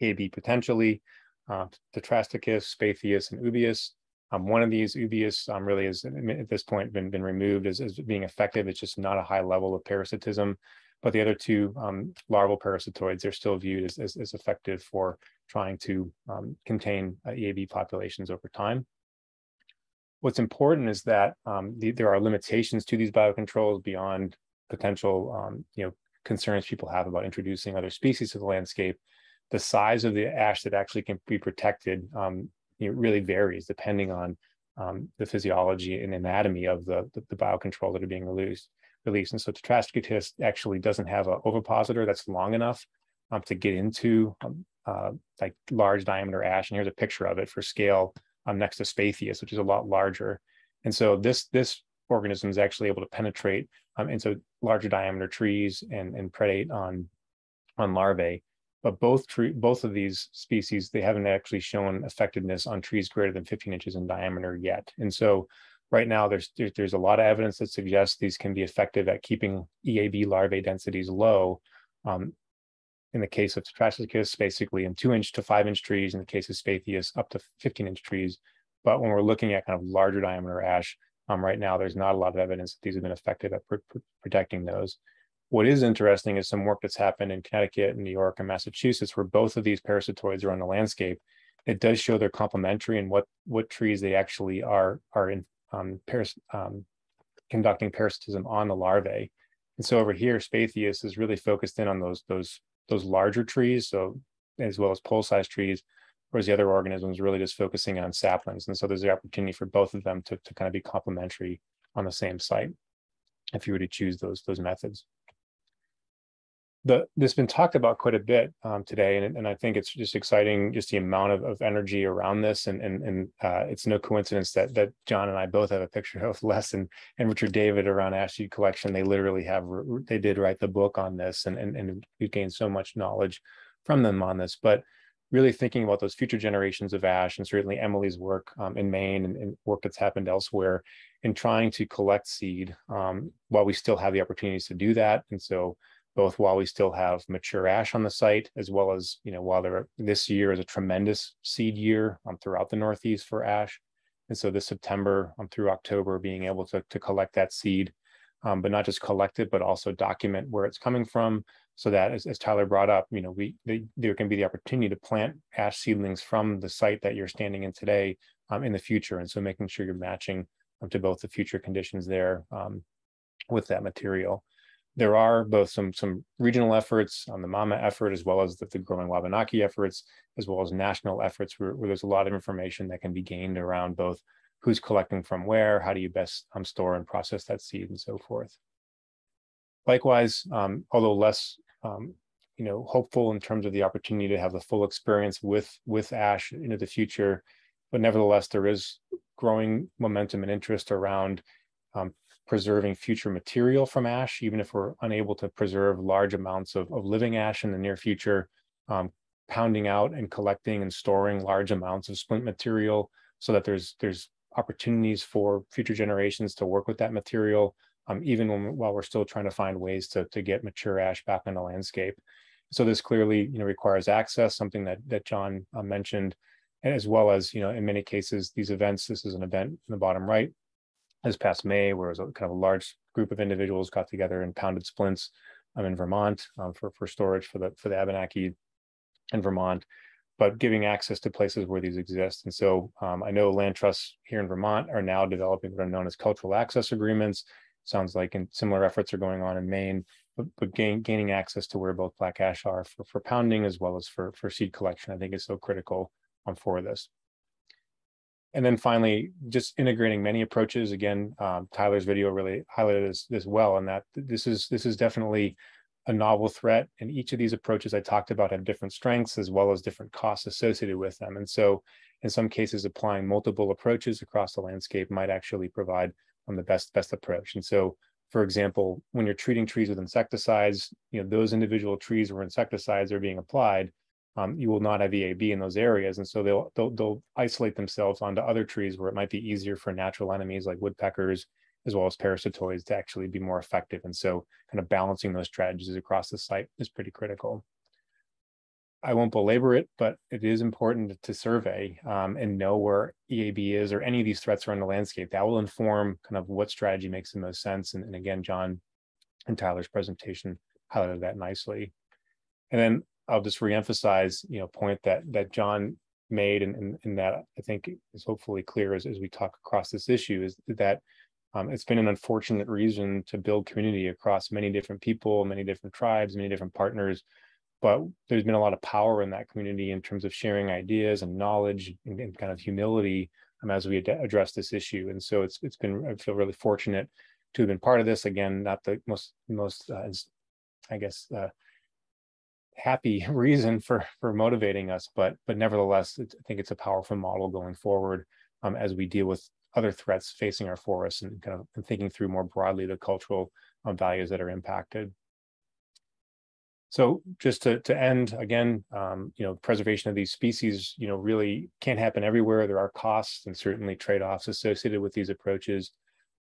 EAB potentially, uh, Tetrastichus, Spathius, and Oobius. Um, one of these, Oobius, um, really is at this point been, been removed as, as being effective. It's just not a high level of parasitism. But the other two um, larval parasitoids they're still viewed as, as, as effective for trying to um, contain uh, EAB populations over time. What's important is that um, the, there are limitations to these biocontrols beyond potential um, you know, concerns people have about introducing other species to the landscape. The size of the ash that actually can be protected um, know, really varies depending on um, the physiology and anatomy of the, the, the biocontrol that are being released. released. And so Tetrastichus actually doesn't have an ovipositor that's long enough um, to get into um, uh, like large diameter ash. And here's a picture of it for scale um, next to Spathius, which is a lot larger. And so this this organism is actually able to penetrate um, into larger diameter trees and, and predate on on larvae. But both tree, both of these species, they haven't actually shown effectiveness on trees greater than 15 inches in diameter yet. And so right now there's, there's, a lot of evidence that suggests these can be effective at keeping EAB larvae densities low um, in the case of Tetrastichus, basically in two inch to five inch trees. In the case of Spathius, up to 15 inch trees. But when we're looking at kind of larger diameter ash, um, right now there's not a lot of evidence that these have been effective at pr protecting those. What is interesting is some work that's happened in Connecticut, and New York, and Massachusetts, where both of these parasitoids are on the landscape. It does show they're complementary and what what trees they actually are are in um, paras, um, conducting parasitism on the larvae. And so over here, Spathius is really focused in on those those those larger trees, so as well as pole-sized trees, whereas the other organisms really just focusing on saplings. And so there's the opportunity for both of them to, to kind of be complementary on the same site if you were to choose those those methods the this has been talked about quite a bit um, today, and, and I think it's just exciting, just the amount of, of energy around this, and and and uh, it's no coincidence that that John and I both have a picture of Les and, and Richard David around Ash Seed Collection. They literally have they did write the book on this, and and and we've gained so much knowledge from them on this, but really thinking about those future generations of ash and certainly Emily's work um, in Maine and, and, work that's happened elsewhere in trying to collect seed um, while we still have the opportunities to do that. And so both while we still have mature ash on the site, as well as, you know, while there this year is a tremendous seed year um, throughout the Northeast for ash. And so this September um, through October, being able to, to collect that seed, um, but not just collect it, but also document where it's coming from so that as, as Tyler brought up, you know, we they, there can be the opportunity to plant ash seedlings from the site that you're standing in today um, in the future. And so making sure you're matching um, to both the future conditions there um, with that material there are both some some regional efforts on the MAMA effort, as well as the, the growing Wabanaki efforts, as well as national efforts where, where, there's a lot of information that can be gained around both who's collecting from where, how do you best um, store and process that seed and so forth. Likewise, um, although less um, you know, hopeful in terms of the opportunity to have the full experience with with Ash into the future, but nevertheless, there is growing momentum and interest around um, preserving future material from ash, even if we're unable to preserve large amounts of, of living ash in the near future, um, pounding out and collecting and storing large amounts of splint material so that there's there's opportunities for future generations to work with that material, um, even when, while we're still trying to find ways to, to get mature ash back on the landscape. So this clearly you know, requires access, something that, that John uh, mentioned, as well as, you know, in many cases, these events, this is an event in the bottom right, this past May, where it was a kind of a large group of individuals got together and pounded splints um, in Vermont um, for, for storage for the for the Abenaki in Vermont, but giving access to places where these exist. And so um, I know land trusts here in Vermont are now developing what are known as cultural access agreements. Sounds like and similar efforts are going on in Maine, but, but gain, gaining access to where both black ash are for, for pounding as well as for, for seed collection, I think is so critical um, for this. And then finally, just integrating many approaches. Again, um, Tyler's video really highlighted this, this well, and that this is this is definitely a novel threat. And each of these approaches I talked about have different strengths as well as different costs associated with them. And so, in some cases, applying multiple approaches across the landscape might actually provide the best best approach. And so, for example, when you're treating trees with insecticides, you know those individual trees where insecticides are being applied um, you will not have EAB in those areas. And so they'll, they'll, they'll isolate themselves onto other trees where it might be easier for natural enemies like woodpeckers, as well as parasitoids to actually be more effective. And so kind of balancing those strategies across the site is pretty critical. I won't belabor it, but it is important to survey um, and know where EAB is or any of these threats are on the landscape. That will inform kind of what strategy makes the most sense. And, and again, John and Tyler's presentation highlighted that nicely. And then I'll just reemphasize, you know, point that that John made and, and, and that I think is hopefully clear as, as we talk across this issue is that um, it's been an unfortunate reason to build community across many different people, many different tribes, many different partners. But there's been a lot of power in that community in terms of sharing ideas and knowledge and, and kind of humility um, as we ad- address this issue. And so it's it's been I feel really fortunate to have been part of this. Again, not the most most uh, I guess uh, happy *laughs* reason for for motivating us but but nevertheless i think it's a powerful model going forward um, as we deal with other threats facing our forests and kind of and thinking through more broadly the cultural um, values that are impacted. So just to, to end again um, you know preservation of these species you know really can't happen everywhere. There are costs and certainly trade-offs associated with these approaches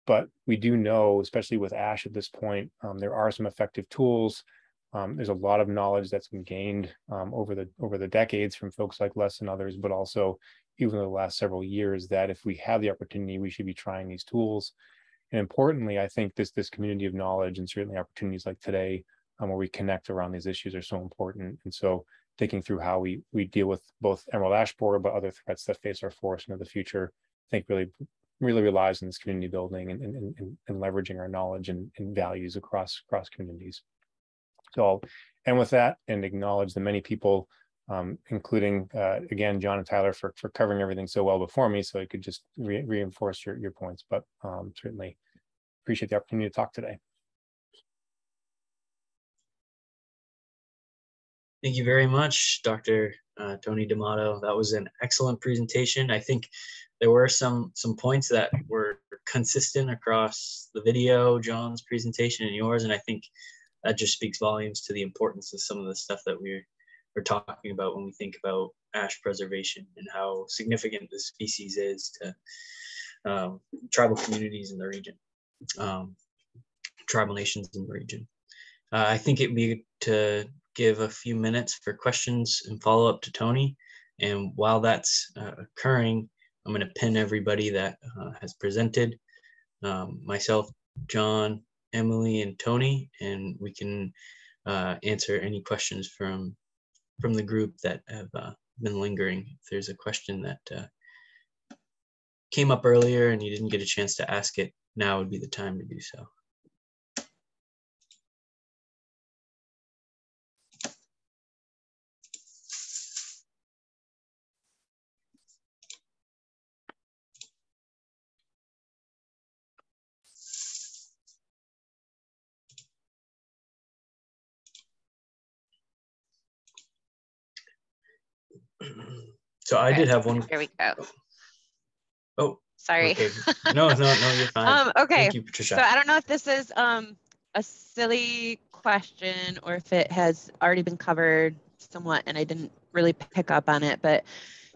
but we do know especially with ash at this point um, there are some effective tools um, there's a lot of knowledge that's been gained um, over the over the decades from folks like Les and others, but also even the last several years that if we have the opportunity, we should be trying these tools. And importantly, I think this this community of knowledge and certainly opportunities like today, um, where we connect around these issues, are so important. And so, thinking through how we we deal with both emerald ash borer, but other threats that face our forest into the future, I think really really relies on this community building and and, and, and leveraging our knowledge and, and values across across communities. So I'll end with that and acknowledge the many people um, including uh, again John and Tyler for for covering everything so well before me, so I could just re reinforce your your points. But um, certainly appreciate the opportunity to talk today. Thank you very much, Dr. Uh, Tony D'Amato. That was an excellent presentation. I think there were some some points that were consistent across the video, John's presentation, and yours, and I think that just speaks volumes to the importance of some of the stuff that we're we're talking about when we think about ash preservation and how significant this species is to um, tribal communities in the region, um, tribal nations in the region. Uh, I think it'd be to give a few minutes for questions and follow up to Tony. And while that's uh, occurring, I'm going to pin everybody that uh, has presented, um, myself, John, Emily, and Tony, and we can uh, answer any questions from from the group that have uh, been lingering. If there's a question that uh, came up earlier and you didn't get a chance to ask it, now would be the time to do so. So I did have one. Here we go. Oh, sorry. Okay. No, no, no, you're *laughs* fine. um, okay. Thank you, Patricia. So I don't know if this is um a silly question or if it has already been covered somewhat and I didn't really pick up on it, but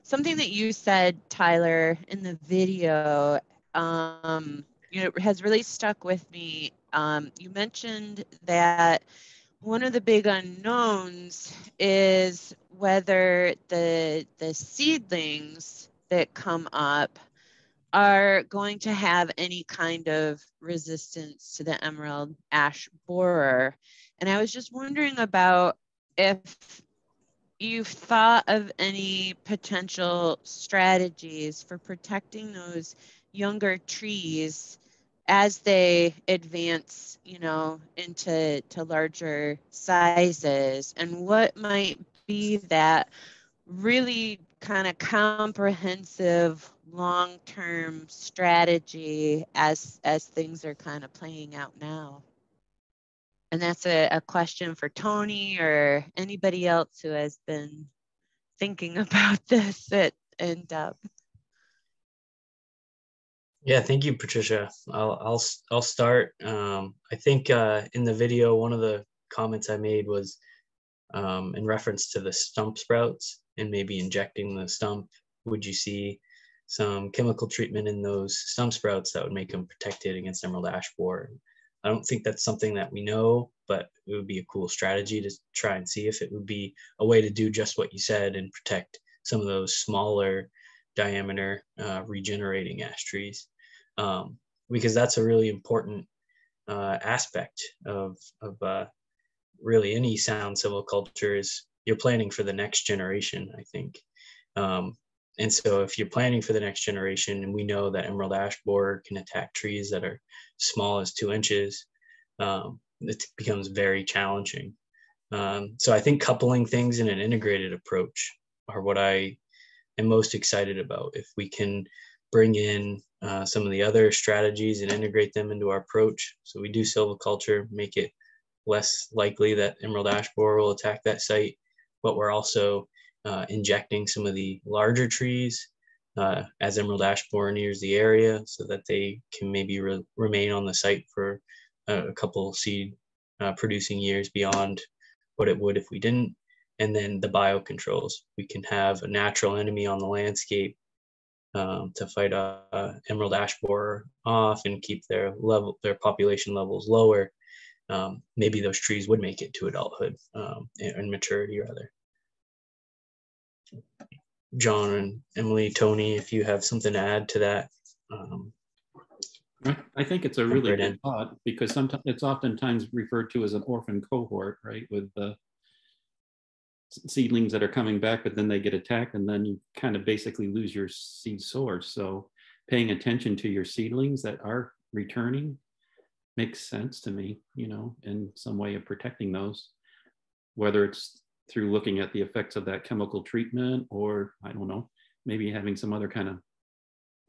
something that you said, Tyler, in the video, um, you know, has really stuck with me. Um, you mentioned that one of the big unknowns is whether the the seedlings that come up are going to have any kind of resistance to the emerald ash borer. And I was just wondering about if you've thought of any potential strategies for protecting those younger trees as they advance, you know, into to larger sizes and what might be that really kind of comprehensive long-term strategy as as things are kind of playing out now and that's a, a question for tony or anybody else who has been thinking *laughs* about this at in depth Yeah, thank you, Patricia. I'll I'll I'll start. Um, I think uh, in the video, one of the comments I made was um, in reference to the stump sprouts and maybe injecting the stump. Would you see some chemical treatment in those stump sprouts that would make them protected against emerald ash borer? I don't think that's something that we know, but it would be a cool strategy to try and see if it would be a way to do just what you said and protect some of those smaller diameter uh, regenerating ash trees um, because that's a really important uh, aspect of, of uh, really any sound silviculture is you're planning for the next generation, I think. Um, and so if you're planning for the next generation, and we know that emerald ash borer can attack trees that are small as two inches, um, it becomes very challenging. Um, so I think coupling things in an integrated approach are what I am most excited about. If we can bring in uh, some of the other strategies and integrate them into our approach. So we do silviculture, make it less likely that emerald ash borer will attack that site, but we're also uh, injecting some of the larger trees uh, as emerald ash borer nears the area so that they can maybe re remain on the site for a, a couple seed uh, producing years beyond what it would if we didn't. And then the biocontrols. We can have a natural enemy on the landscape um, to fight uh, emerald ash borer off and keep their level, their population levels lower um, maybe those trees would make it to adulthood um, and, maturity rather. John and Emily, Tony, if you have something to add to that. Um. I think it's a really good thought because sometimes it's oftentimes referred to as an orphan cohort, right? With the seedlings that are coming back, but then they get attacked and then you kind of basically lose your seed source. So paying attention to your seedlings that are returning makes sense to me, you know, in some way of protecting those, whether it's through looking at the effects of that chemical treatment or I don't know, maybe having some other kind of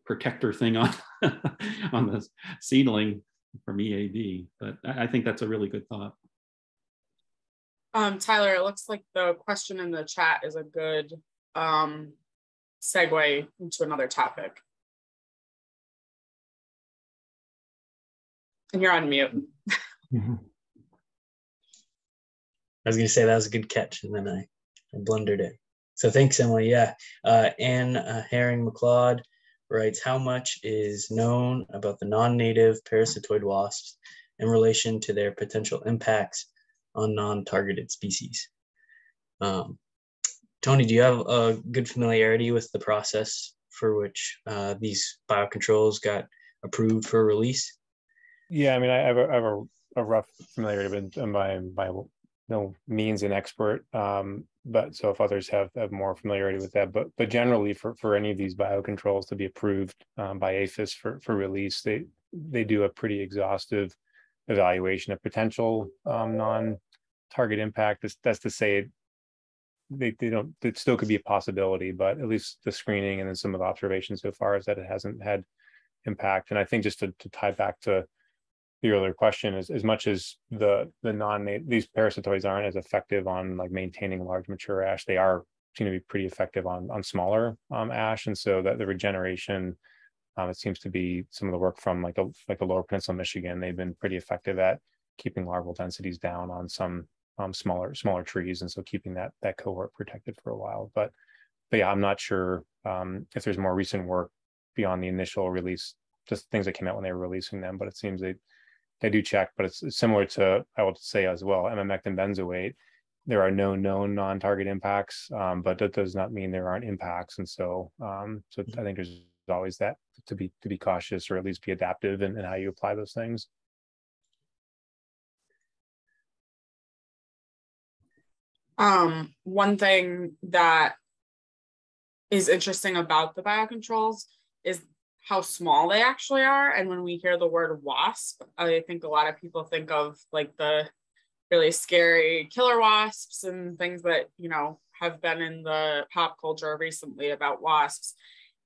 protector thing on *laughs* on the seedling from EAB. But I think that's a really good thought. Um, Tyler, it looks like the question in the chat is a good um, segue into another topic. And you're on mute. I was going to say that was a good catch, and then I, I blundered it. So thanks, Emily. Yeah. Uh, Anne uh, Herring McLeod writes How much is known about the non native parasitoid wasps in relation to their potential impacts on non-targeted species. Um, Tony, do you have a good familiarity with the process for which uh, these biocontrols got approved for release? Yeah, I mean, I have a, I have a, a rough familiarity, but by, by no means an expert. Um, but so if others have, have more familiarity with that, but but generally for, for any of these biocontrols to be approved um, by APHIS for, for release, they they do a pretty exhaustive evaluation of potential um, non-target impact. That's, that's to say, they, they don't. It still could be a possibility, but at least the screening and then some of the observations so far is that it hasn't had impact. And I think just to, to tie back to the earlier question is as much as the the non these parasitoids aren't as effective on like maintaining large mature ash, they are seem to be pretty effective on on smaller um, ash, and so that the regeneration um, it seems to be some of the work from like the like the Lower Peninsula, Michigan. They've been pretty effective at keeping larval densities down on some um, smaller smaller trees, and so keeping that that cohort protected for a while. But but yeah, I'm not sure um, if there's more recent work beyond the initial release, just things that came out when they were releasing them. But it seems they they do check, but it's similar to I will say as well, emamectin benzoate. There are no known non-target impacts, um, but that does not mean there aren't impacts. And so, um, so I think there's always that to be to be cautious or at least be adaptive in, in how you apply those things. Um, one thing that is interesting about the biocontrols is how small they actually are. And when we hear the word wasp, I think a lot of people think of like the really scary killer wasps and things that, you know, have been in the pop culture recently about wasps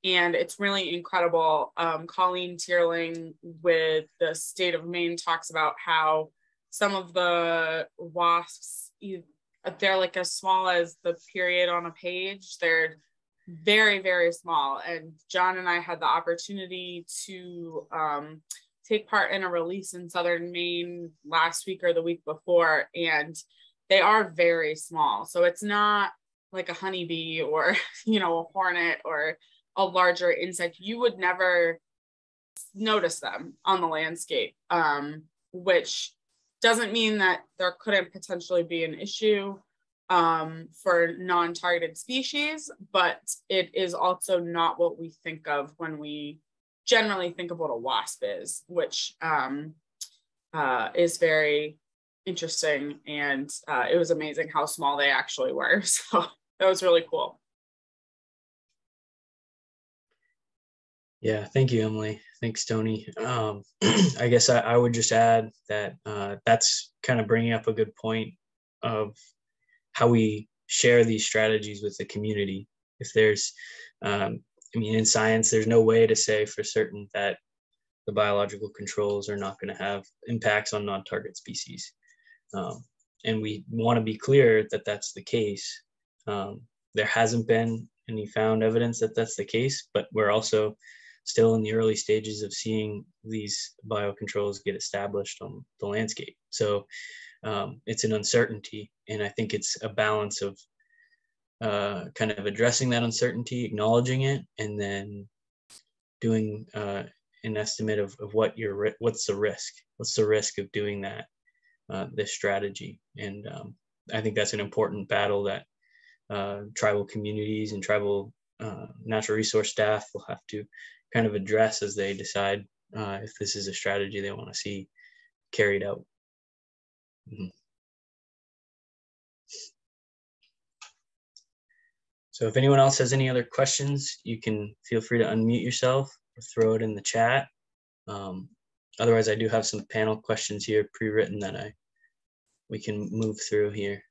and it's really incredible. Um, Colleen Teerling with the state of Maine talks about how some of the wasps, they're like as small as the period on a page. They're very, very small. And John and I had the opportunity to um, take part in a release in Southern Maine last week or the week before, and they are very small. So it's not like a honeybee or, *laughs* you know, a hornet or a larger insect, you would never notice them on the landscape, um, which doesn't mean that there couldn't potentially be an issue um, for non-targeted species, but it is also not what we think of when we generally think of what a wasp is, which um, uh, is very interesting. And uh, it was amazing how small they actually were. *laughs* So that was really cool. Yeah, thank you, Emily. Thanks, Tony. Um, *clears throat* I guess I, I, would just add that uh, that's kind of bringing up a good point of how we share these strategies with the community. If there's, um, I mean, in science, there's no way to say for certain that the biological controls are not going to have impacts on non-target species. Um, and we want to be clear that that's the case. Um, there hasn't been any found evidence that that's the case, but we're also still in the early stages of seeing these biocontrols get established on the landscape. So um, it's an uncertainty, and I think it's a balance of uh, kind of addressing that uncertainty, acknowledging it, and then doing uh, an estimate of, of what your what's the risk, what's the risk of doing that, uh, this strategy, and um, I think that's an important battle that uh, tribal communities and tribal uh, natural resource staff will have to kind of address as they decide uh, if this is a strategy they want to see carried out. Mm-hmm. So if anyone else has any other questions, you can feel free to unmute yourself or throw it in the chat. Um, otherwise, I do have some panel questions here pre-written that I we can move through here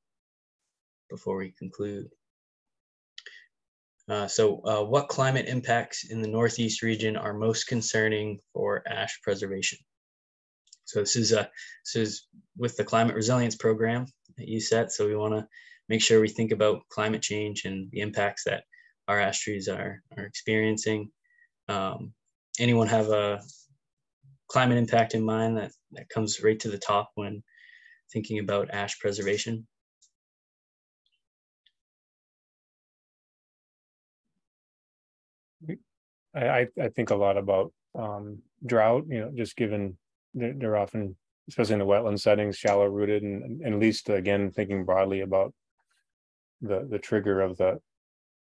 before we conclude. Uh, so uh, what climate impacts in the Northeast region are most concerning for ash preservation? So this is, a, uh, this is with the climate resilience program that USET. So we wanna make sure we think about climate change and the impacts that our ash trees are, are experiencing. Um, anyone have a climate impact in mind that, that comes right to the top when thinking about ash preservation? I, I think a lot about um, drought, you know, just given they're, they're, often, especially in the wetland settings, shallow rooted and, and at least again, thinking broadly about the, the trigger of the,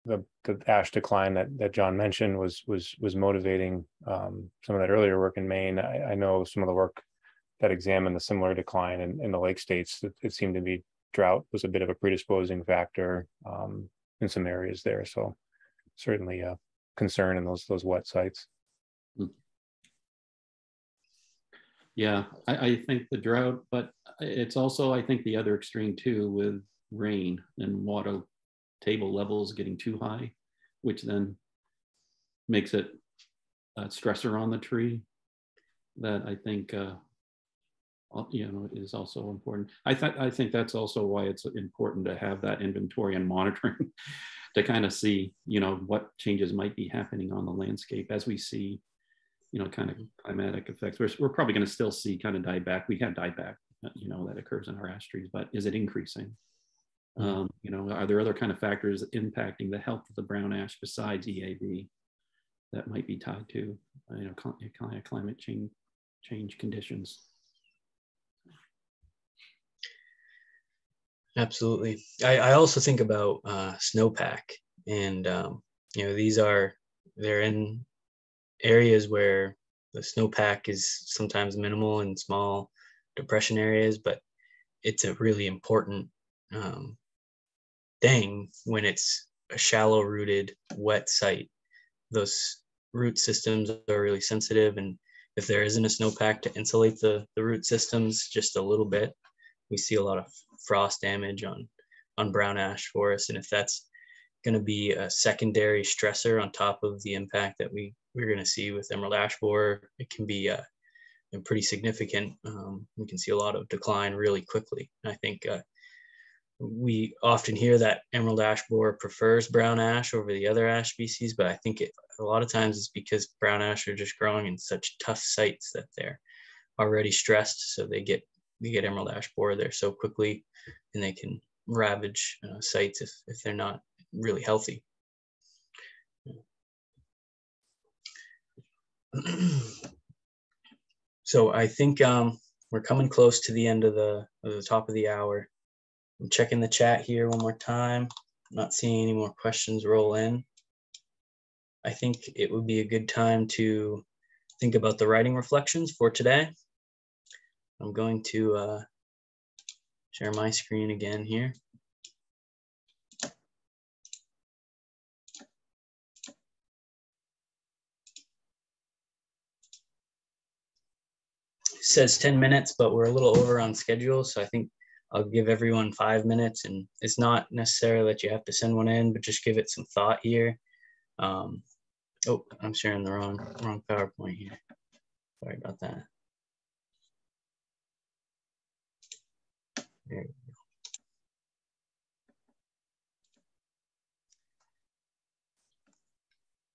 the, the ash decline that, that John mentioned was, was, was motivating um, some of that earlier work in Maine. I, I know some of the work that examined the similar decline in, in the lake states, it, it seemed to be drought was a bit of a predisposing factor um, in some areas there. So certainly a concern in those those wet sites. Hmm. Yeah, I, I think the drought, but it's also I think the other extreme too with rain and water table levels getting too high, which then makes it a stressor on the tree that I think uh, you know is also important. I think I think that's also why it's important to have that inventory and monitoring *laughs* to kind of see you know what changes might be happening on the landscape as we see you know kind of climatic effects. We're, we're probably going to still see kind of dieback. We have dieback you know that occurs in our ash trees, but is it increasing? Mm-hmm. Um, you know, are there other kind of factors impacting the health of the brown ash besides EAB that might be tied to you know climate change change conditions? Absolutely. I, I also think about uh, snowpack, and um, you know these are they're in areas where the snowpack is sometimes minimal in small depression areas, but it's a really important um, thing when it's a shallow rooted wet site. Those root systems are really sensitive, and if there isn't a snowpack to insulate the, the root systems just a little bit, we see a lot of frost damage on on brown ash forests, and if that's going to be a secondary stressor on top of the impact that we we're going to see with emerald ash borer, it can be uh, pretty significant. Um, we can see a lot of decline really quickly. And I think uh, we often hear that emerald ash borer prefers brown ash over the other ash species, but I think it, a lot of times it's because brown ash are just growing in such tough sites that they're already stressed, so they get they get emerald ash borer there so quickly and they can ravage uh, sites if, if they're not really healthy. *clears throat* so I think um, we're coming close to the end of the, of the top of the hour. I'm checking the chat here one more time. I'm not seeing any more questions roll in. I think it would be a good time to think about the writing reflections for today. I'm going to uh, share my screen again here. Says 10 minutes, but we're a little over on schedule. So I think I'll give everyone five minutes and it's not necessarily that you have to send one in, but just give it some thought here. Um, oh, I'm sharing the wrong, wrong PowerPoint here. Sorry about that. There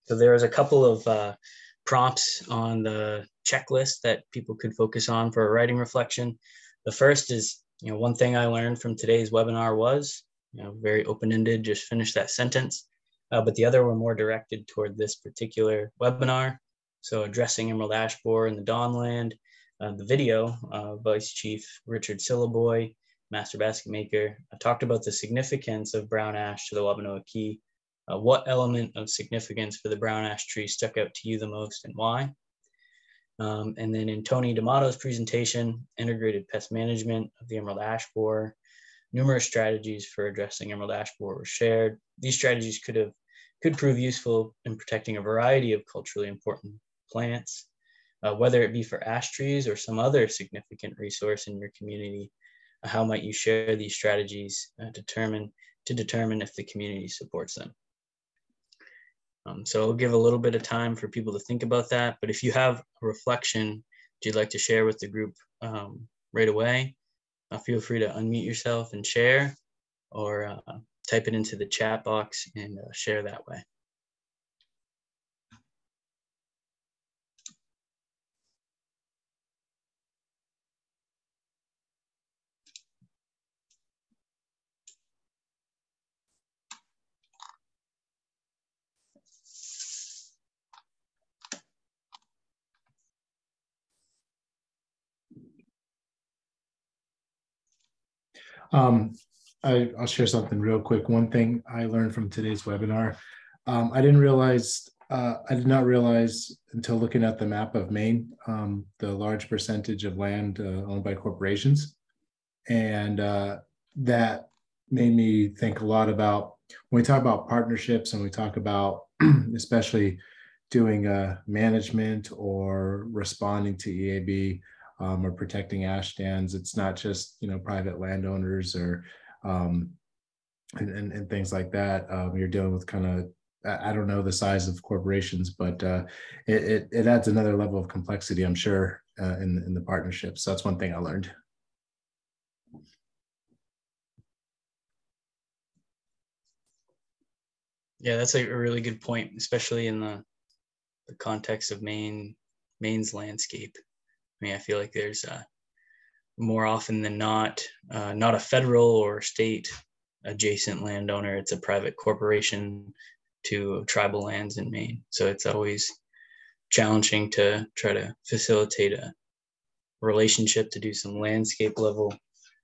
So there's a couple of uh, prompts on the checklist that people could focus on for a writing reflection. The first is, you know, one thing I learned from today's webinar was, you know, very open-ended, just finish that sentence. Uh, but the other were more directed toward this particular webinar. So addressing emerald ash borer in the Dawnland, uh, the video, uh, Vice Chief Richard Silliboy master basket maker, I talked about the significance of brown ash to the Wabanaki. Uh, what element of significance for the brown ash tree stuck out to you the most and why? Um, and then in Tony D'Amato's presentation, integrated pest management of the emerald ash borer, numerous strategies for addressing emerald ash borer were shared. These strategies could have could prove useful in protecting a variety of culturally important plants, uh, whether it be for ash trees or some other significant resource in your community. How might you share these strategies uh, determine to determine if the community supports them? Um, so I'll give a little bit of time for people to think about that. But if you have a reflection that you'd like to share with the group um, right away, uh, feel free to unmute yourself and share or uh, type it into the chat box and uh, share that way. Um, I, will share something real quick. One thing I learned from today's webinar, um, I didn't realize, uh, I did not realize until looking at the map of Maine, um, the large percentage of land uh, owned by corporations. And uh, that made me think a lot about when we talk about partnerships and we talk about *clears throat* especially doing uh, management or responding to EAB, um, or protecting ash stands. It's not just you know private landowners or um, and, and, and, things like that. Um, you're dealing with kind of I don't know the size of corporations, but uh, it, it, it adds another level of complexity, I'm sure, uh, in in the partnership. So that's one thing I learned. Yeah, that's a really good point, especially in the the context of Maine Maine's landscape I feel like there's uh, more often than not, uh, not a federal or state adjacent landowner. It's a private corporation to tribal lands in Maine. So it's always challenging to try to facilitate a relationship to do some landscape level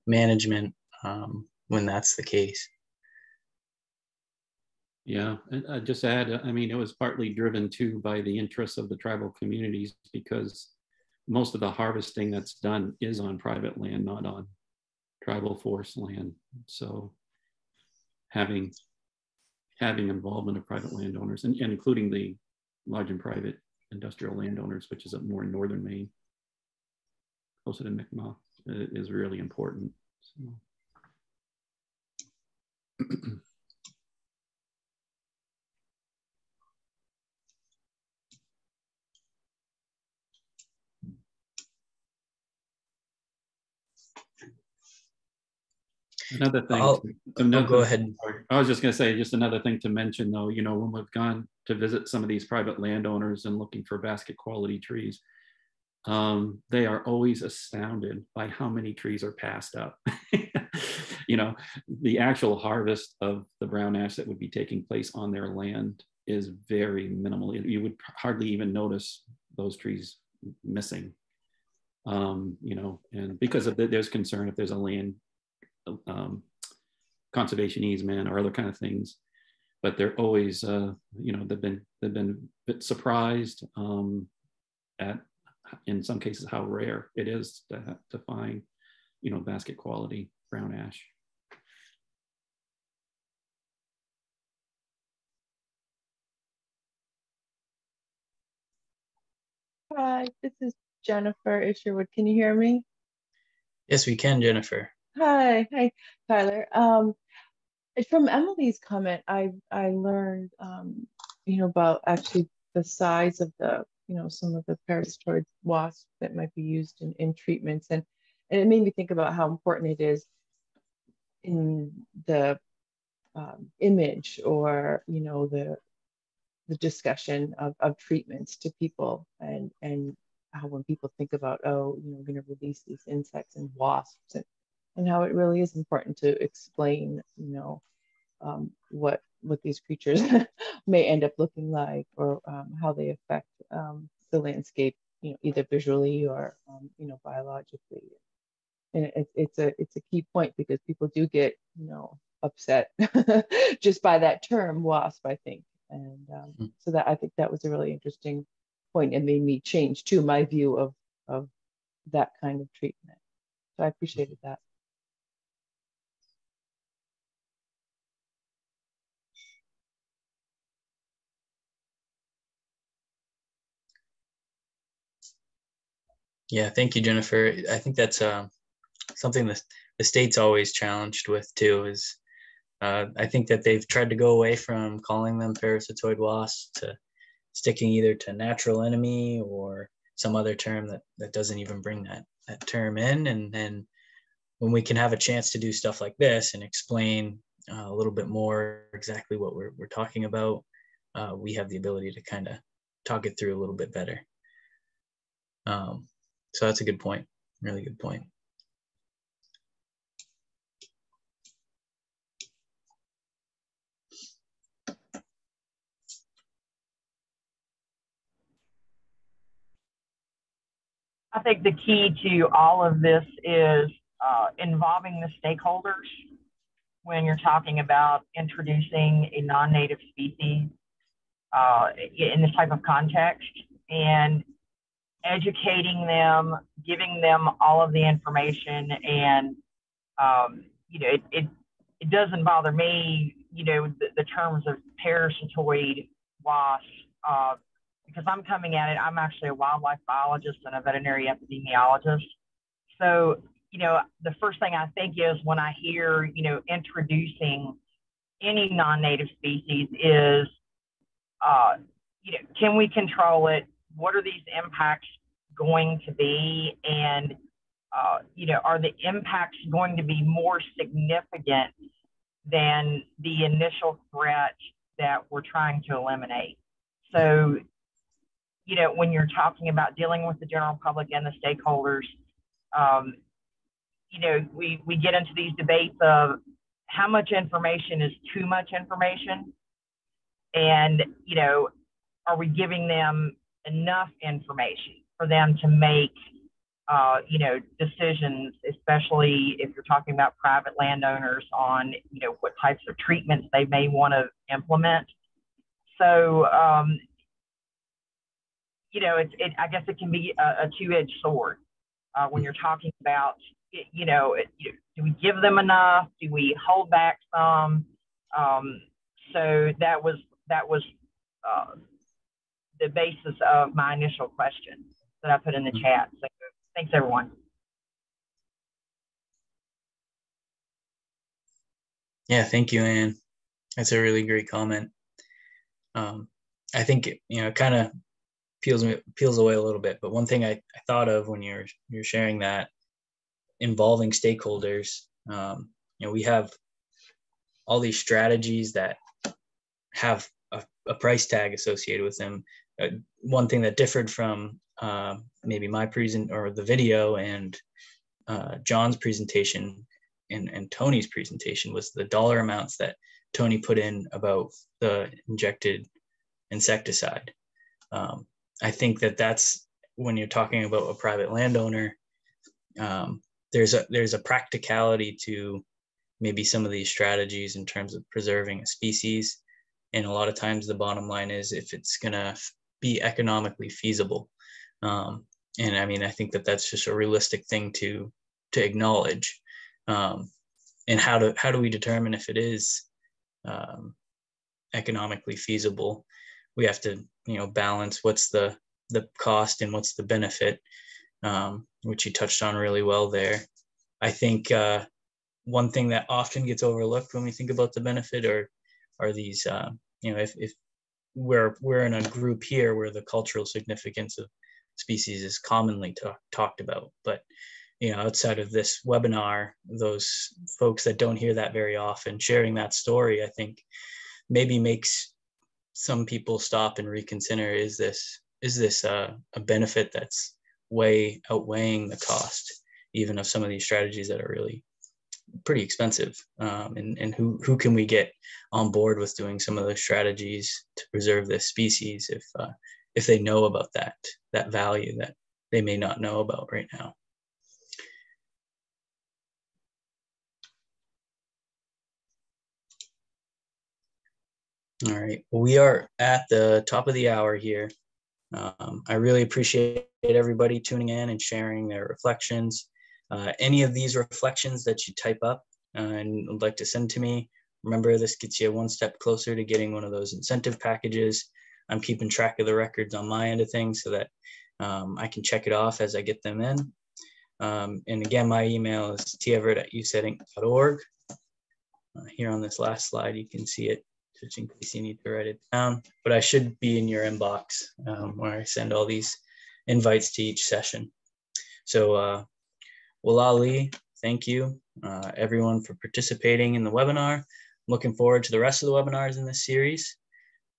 management um, when that's the case. Yeah, and I just add, I mean, it was partly driven too by the interests of the tribal communities because most of the harvesting that's done is on private land, not on tribal forest land. So having having involvement of private landowners and, and including the large and private industrial landowners, which is up more in northern Maine, closer to Mi'kmaq, is really important. So. *clears throat* Another thing. I'll, another, go ahead. I was just going to say, just another thing to mention, though. You know, when we've gone to visit some of these private landowners and looking for basket quality trees, um, they are always astounded by how many trees are passed up. *laughs* you know, the actual harvest of the brown ash that would be taking place on their land is very minimal. You would hardly even notice those trees missing. Um, you know, and because of the, there's concern if there's a land um, conservation easement or other kind of things. But they're always, uh, you know, they've been they've been a bit surprised um, at, in some cases, how rare it is to, to find, you know, basket quality brown ash. Hi, this is Jennifer Isherwood. Can you hear me? Yes, we can, Jennifer. Hi, hi, Tyler. Um, from Emily's comment, I I learned, um, you know, about actually the size of the, you know, some of the parasitoid wasps that might be used in, in treatments, and and it made me think about how important it is in the um, image or you know the the discussion of, of treatments to people and and how when people think about oh you know we're going to release these insects and wasps and and how it really is important to explain, you know, um, what what these creatures *laughs* may end up looking like or um, how they affect um, the landscape, you know, either visually or um, you know biologically. And it, it's a it's a key point because people do get you know upset *laughs* just by that term wasp, I think, and um, mm. so that I think that was a really interesting point and made me change too my view of of that kind of treatment. So I appreciated that. Yeah, thank you, Jennifer. I think that's uh, something that the state's always challenged with too. Is uh, I think that they've tried to go away from calling them parasitoid wasps to sticking either to natural enemy or some other term that that doesn't even bring that that term in. And then when we can have a chance to do stuff like this and explain uh, a little bit more exactly what we're we're talking about, uh, we have the ability to kind of talk it through a little bit better. Um, so that's a good point. Really good point. I think the key to all of this is uh, involving the stakeholders when you're talking about introducing a non-native species uh, in this type of context and educating them, giving them all of the information, and um, you know, it, it it doesn't bother me, you know, the, the terms of parasitoid wasps, uh, because I'm coming at it. I'm actually a wildlife biologist and a veterinary epidemiologist. So, you know, the first thing I think is when I hear, you know, introducing any non-native species is, uh, you know, can we control it? What are these impacts going to be? And, uh, you know, are the impacts going to be more significant than the initial threat that we're trying to eliminate? So, you know, when you're talking about dealing with the general public and the stakeholders, um, you know, we, we get into these debates of how much information is too much information. And, you know, are we giving them enough information for them to make, uh, you know, decisions, especially if you're talking about private landowners on, you know, what types of treatments they may want to implement. So, um, you know, it's, it, I guess it can be a, a two-edged sword uh, when you're talking about, you know, do we give them enough? Do we hold back some? Um, so that was that was uh, the basis of my initial question that I put in the mm-hmm. chat. So thanks, everyone. Yeah, thank you, Anne. That's a really great comment. Um, I think it, you know kind of peels me peels away a little bit. But one thing I, I thought of when you're you're sharing that involving stakeholders, um, you know, we have all these strategies that have a, a price tag associated with them uh, one thing that differed from uh, maybe my present or the video and uh, John's presentation and, and Tony's presentation was the dollar amounts that Tony put in about the injected insecticide. Um, I think that that's when you're talking about a private landowner. Um, there's a there's a practicality to maybe some of these strategies in terms of preserving a species, and a lot of times the bottom line is if it's gonna be economically feasible. Um, and I mean, I think that that's just a realistic thing to to acknowledge. Um, and how do how do we determine if it is um, economically feasible? We have to you know balance what's the the cost and what's the benefit, um, which you touched on really well there. I think uh, one thing that often gets overlooked when we think about the benefit are are these uh, you know if, if we're we're in a group here where the cultural significance of species is commonly talked about. But you know outside of this webinar those folks that don't hear that very often sharing that story i think maybe makes some people stop and reconsider is this is this a, a benefit that's way outweighing the cost even of some of these strategies that are really pretty expensive. Um, and, and who, who can we get on board with doing some of those strategies to preserve this species if, uh, if they know about that, that value that they may not know about right now. All right, we are at the top of the hour here. Um, I really appreciate everybody tuning in and sharing their reflections. Uh, any of these reflections that you type up and would like to send to me, remember this gets you one step closer to getting one of those incentive packages. I'm keeping track of the records on my end of things so that um, I can check it off as I get them in. Um, and again, my email is teverett at usetinc.org. Uh, here on this last slide, you can see it just in case you need to write it down, but I should be in your inbox um, where I send all these invites to each session. So, uh, Ali, thank you uh, everyone for participating in the webinar. I'm looking forward to the rest of the webinars in this series.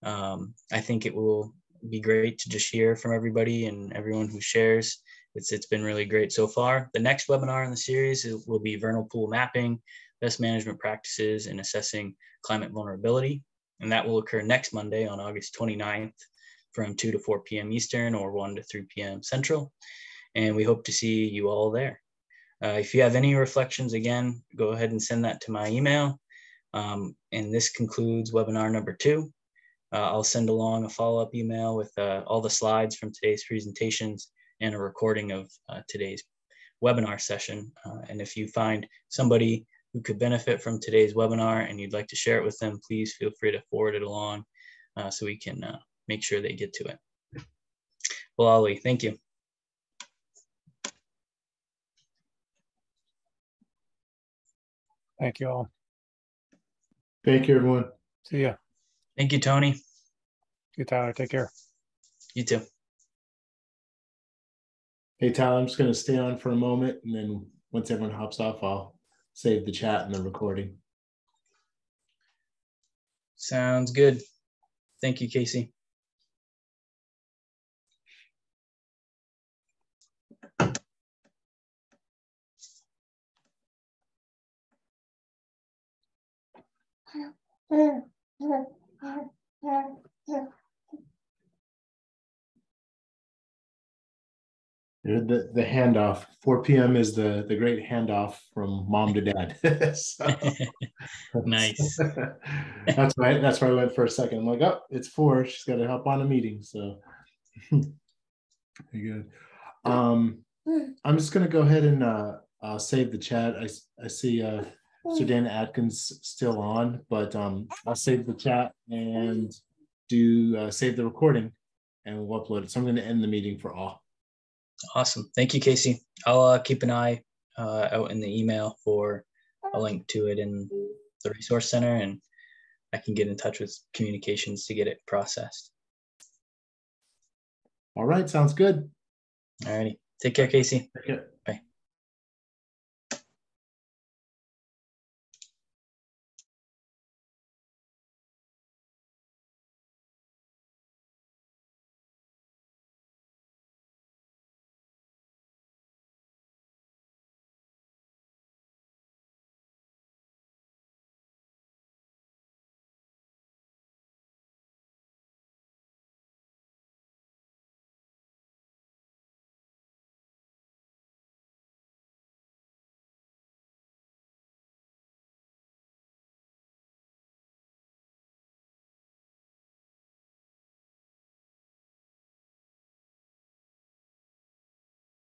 Um, I think it will be great to just hear from everybody and everyone who shares. It's, it's been really great so far. The next webinar in the series will be vernal pool mapping, best management practices and assessing climate vulnerability. And that will occur next Monday on August 29th from 2 to 4 p.m. Eastern or 1 to 3 p.m. Central. And we hope to see you all there. Uh, if you have any reflections, again, go ahead and send that to my email. Um, and this concludes webinar number two. Uh, I'll send along a follow-up email with uh, all the slides from today's presentations and a recording of uh, today's webinar session. Uh, and if you find somebody who could benefit from today's webinar and you'd like to share it with them, please feel free to forward it along uh, so we can make sure they get to it. Well, Ali, thank you. Thank you all. Thank you, everyone. See ya. Thank you, Tony. You, Tyler. Take care. You too. Hey, Tyler, I'm just going to stay on for a moment. And then once everyone hops off, I'll save the chat and the recording. Sounds good. Thank you, Casey. The, the handoff. 4 p.m is the the great handoff from mom to dad. *laughs* *laughs* Nice. *laughs* That's right that's where i went for a second. I'm like oh it's four. She's got to help on a meeting so. Very good. Um i'm just going to go ahead and uh, uh, save the chat. I, I see uh so Dan Atkins still on, but um, I'll save the chat and do uh, save the recording and we'll upload it. So I'm going to end the meeting for all. Awesome. Thank you, Casey. I'll uh, keep an eye uh, out in the email for a link to it in the resource center and I can get in touch with communications to get it processed. All right. Sounds good. All righty. Take care, Casey. Take care.